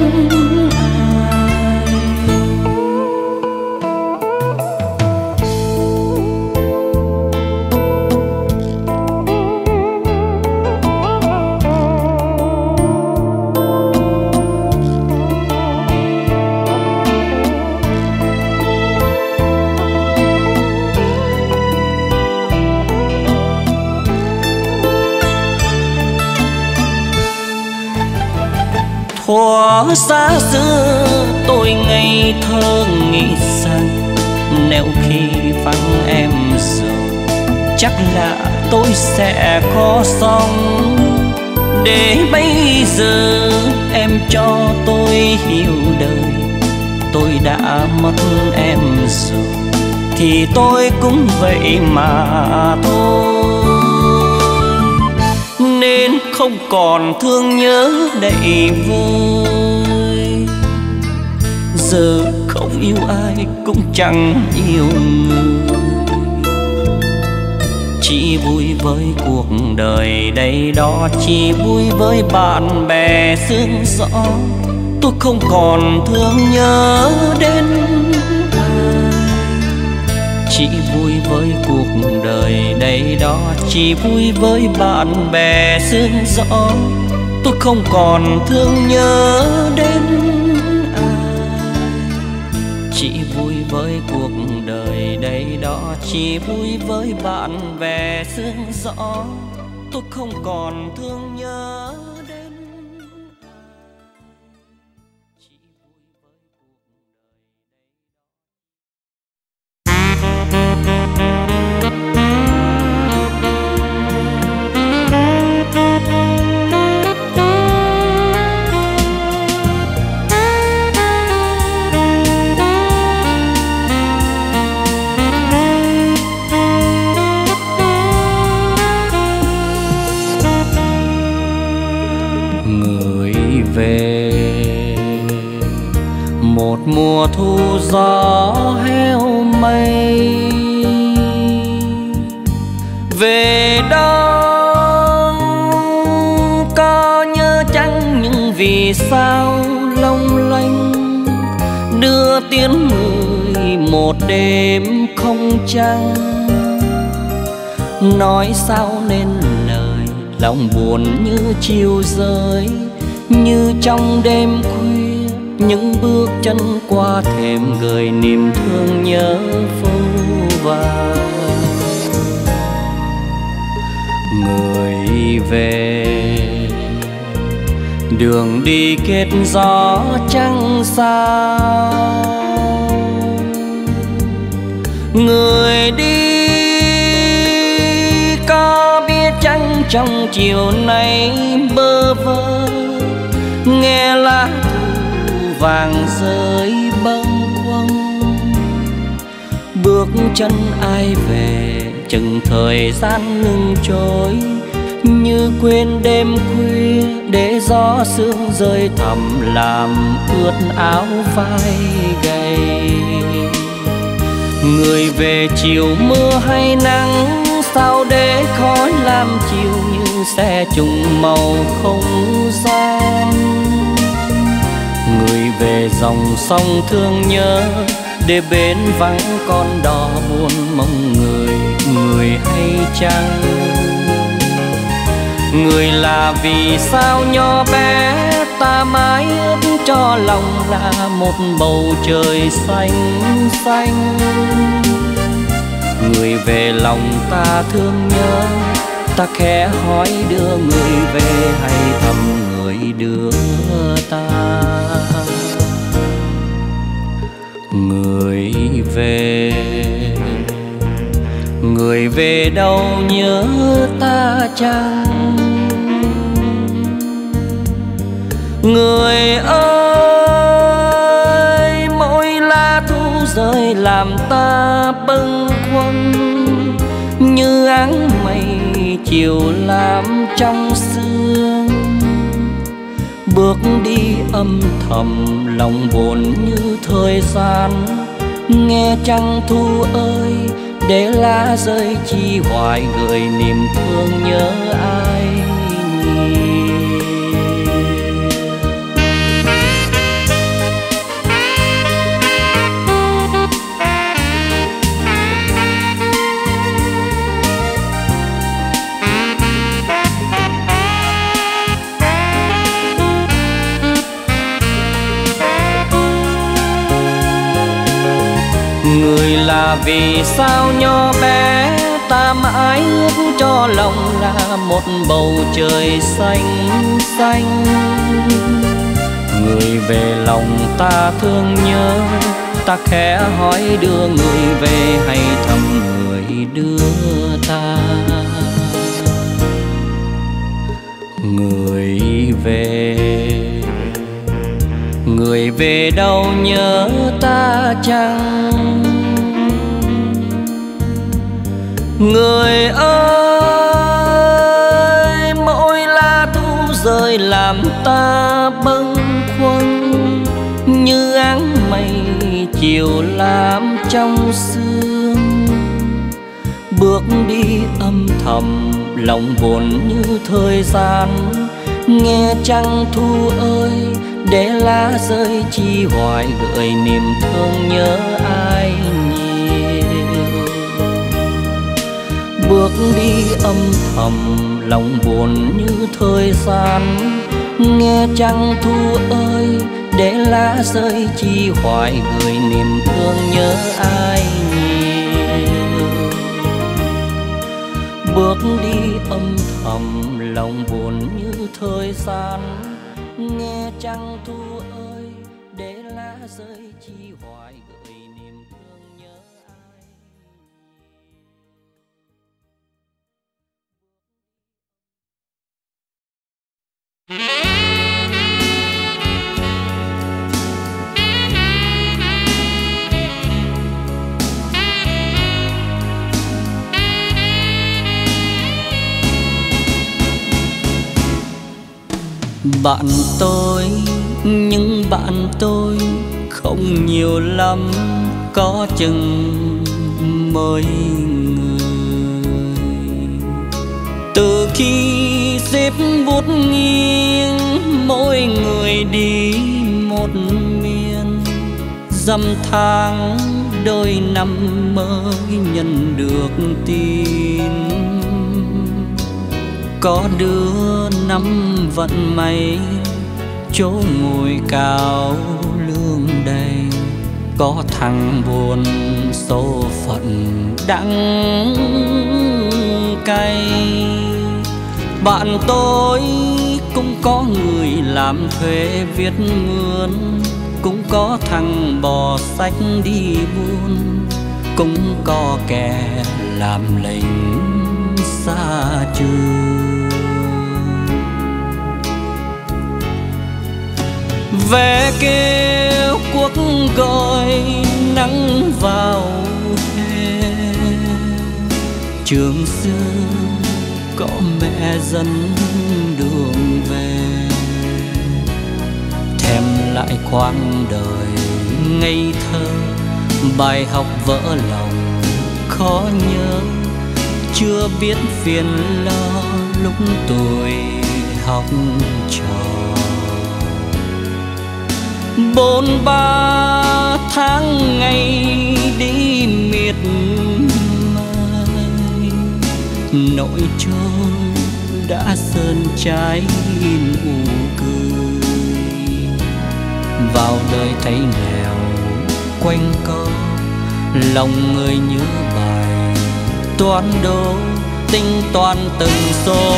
thuở xa xưa, tôi ngây thơ nghĩ rằng nếu khi vắng em rồi, chắc là tôi sẽ khó sống để bây giờ em cho tôi hiểu đời, tôi đã mất em rồi, thì tôi cũng vậy mà thôi nên không còn thương nhớ đầy vơi giờ không yêu ai cũng chẳng yêu người. Chỉ vui với cuộc đời đây đó, chỉ vui với bạn bè sương gió. Tôi không còn thương nhớ đến với cuộc đời đây đó, chỉ vui với bạn bè sương gió tôi không còn thương nhớ đến ai. Chỉ vui với cuộc đời đây đó, chỉ vui với bạn bè sương gió tôi không còn thương chiều nay bơ vơ, nghe lá thu vàng rơi bâng quâng. Bước chân ai về, chừng thời gian ngừng trôi, như quên đêm khuya để gió sương rơi thầm làm ướt áo vai gầy. Người về chiều mưa hay nắng, sao để khói làm chiều xe trùng màu không gian. Người về dòng sông thương nhớ, để bên vắng con đò buồn mong người người hay chăng? Người là vì sao nho bé, ta mãi ước cho lòng là một bầu trời xanh xanh. Người về lòng ta thương nhớ ta khẽ hỏi đưa người về hay thầm người đưa ta? Người về người về đâu nhớ ta chăng? Người ơi, mỗi lá thu rơi làm ta bâng khuâng. Như áng mây chiều lam trong sương. Bước đi âm thầm, lòng buồn như thời gian. Nghe trăng thu ơi, để lá rơi chi hoài gửi niềm thương nhớ ai? Là vì sao nho bé ta mãi ước cho lòng là một bầu trời xanh xanh? Người về lòng ta thương nhớ, ta khẽ hỏi đưa người về hay thăm người đưa ta? Người về người về đâu nhớ ta chăng? Người ơi, mỗi lá thu rơi làm ta bâng khuâng. Như áng mây, chiều làm trong sương. Bước đi âm thầm, lòng buồn như thời gian. Nghe trăng thu ơi, để lá rơi chi hoài gợi niềm thương nhớ ai? Bước đi âm thầm, lòng buồn như thời gian. Nghe trăng thu ơi, để lá rơi chi hoài gửi niềm thương nhớ ai nhiều. Bước đi âm thầm, lòng buồn như thời gian. Nghe trăng thu ơi, để lá rơi chi hoài bạn tôi, nhưng bạn tôi không nhiều lắm có chừng mười người. Từ khi xếp bút nghiêng, mỗi người đi một miền. Dăm tháng đôi năm mới nhận được tin có đứa năm vận may, chỗ ngồi cao lương đầy. Có thằng buồn số phận đắng cay. Bạn tôi cũng có người làm thuê viết mướn, cũng có thằng bò sách đi buôn, cũng có kẻ làm lệnh xa trường. Ve kêu cuốc gọi nắng vào hè. Trường xưa có mẹ dẫn đường về. Thèm lại quãng đời ngây thơ, bài học vỡ lòng khó nhớ. Chưa biết phiền lo lúc tuổi học trò bốn ba tháng ngày đi miệt mài, nỗi trôi đã sơn trái nụ cười. Vào đời thấy nghèo, quanh co, lòng người như bài. Toán đố tính toán từng số,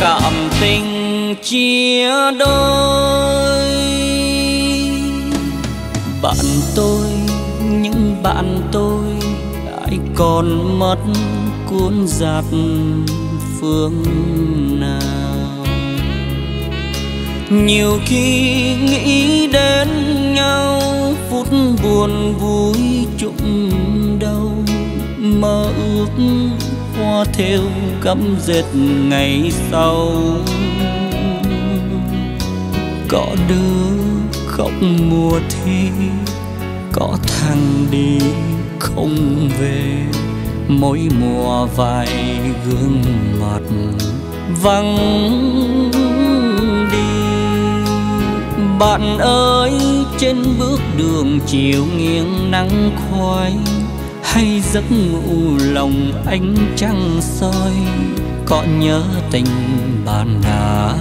cảm tình chia đôi bạn tôi, những bạn tôi, ai còn mất cuốn giạt phương nào? Nhiều khi nghĩ đến nhau, phút buồn vui chung đau, mơ ước hoa theo cắm dệt ngày sau. Có đứa góc mùa thi, có thằng đi không về. Mỗi mùa vài gương mặt vắng đi. Bạn ơi, trên bước đường chiều nghiêng nắng khoai hay giấc ngủ lòng ánh trăng soi. Có nhớ tình bạn đã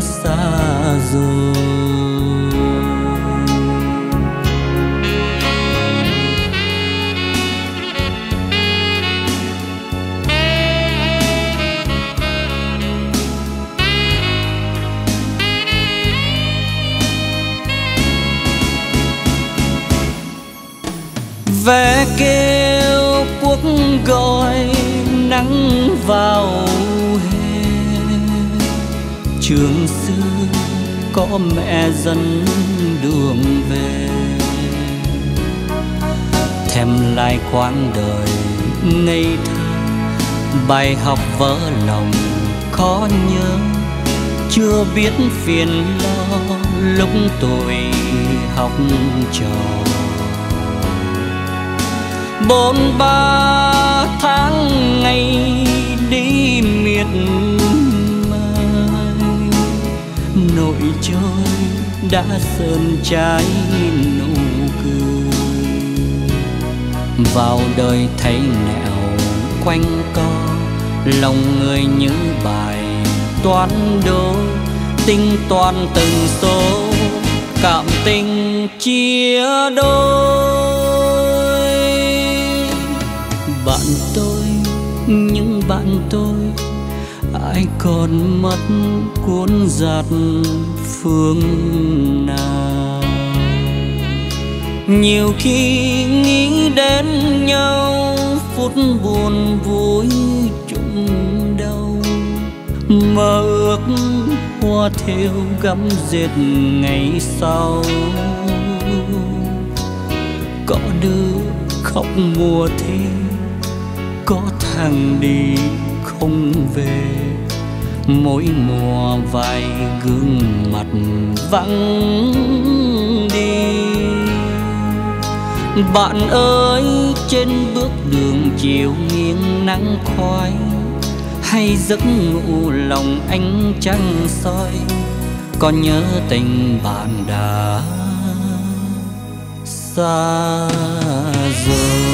xa rồi. Ve kêu quốc gọi nắng vào hè. Trường xưa có mẹ dẫn đường về. Thèm lại quãng đời ngây thơ. Bài học vỡ lòng khó nhớ. Chưa biết phiền lo lúc tuổi học trò bốn ba tháng ngày đi miệt mài. Nội trôi đã sơn trái nụ cười. Vào đời thấy nẻo quanh co, lòng người như bài toán đố. Tính toán từng số, cảm tình chia đôi. Bạn tôi, những bạn tôi. Ai còn mất cuốn giạt phương nào? Nhiều khi nghĩ đến nhau, phút buồn vui chung đau mơ ước hoa theo gắm dệt ngày sau. Có đứa khóc mùa thi thằng đi không về. Mỗi mùa vài gương mặt vắng đi. Bạn ơi, trên bước đường chiều nghiêng nắng khoai, hay giấc ngủ lòng ánh trăng soi. Còn nhớ tình bạn đã xa rồi.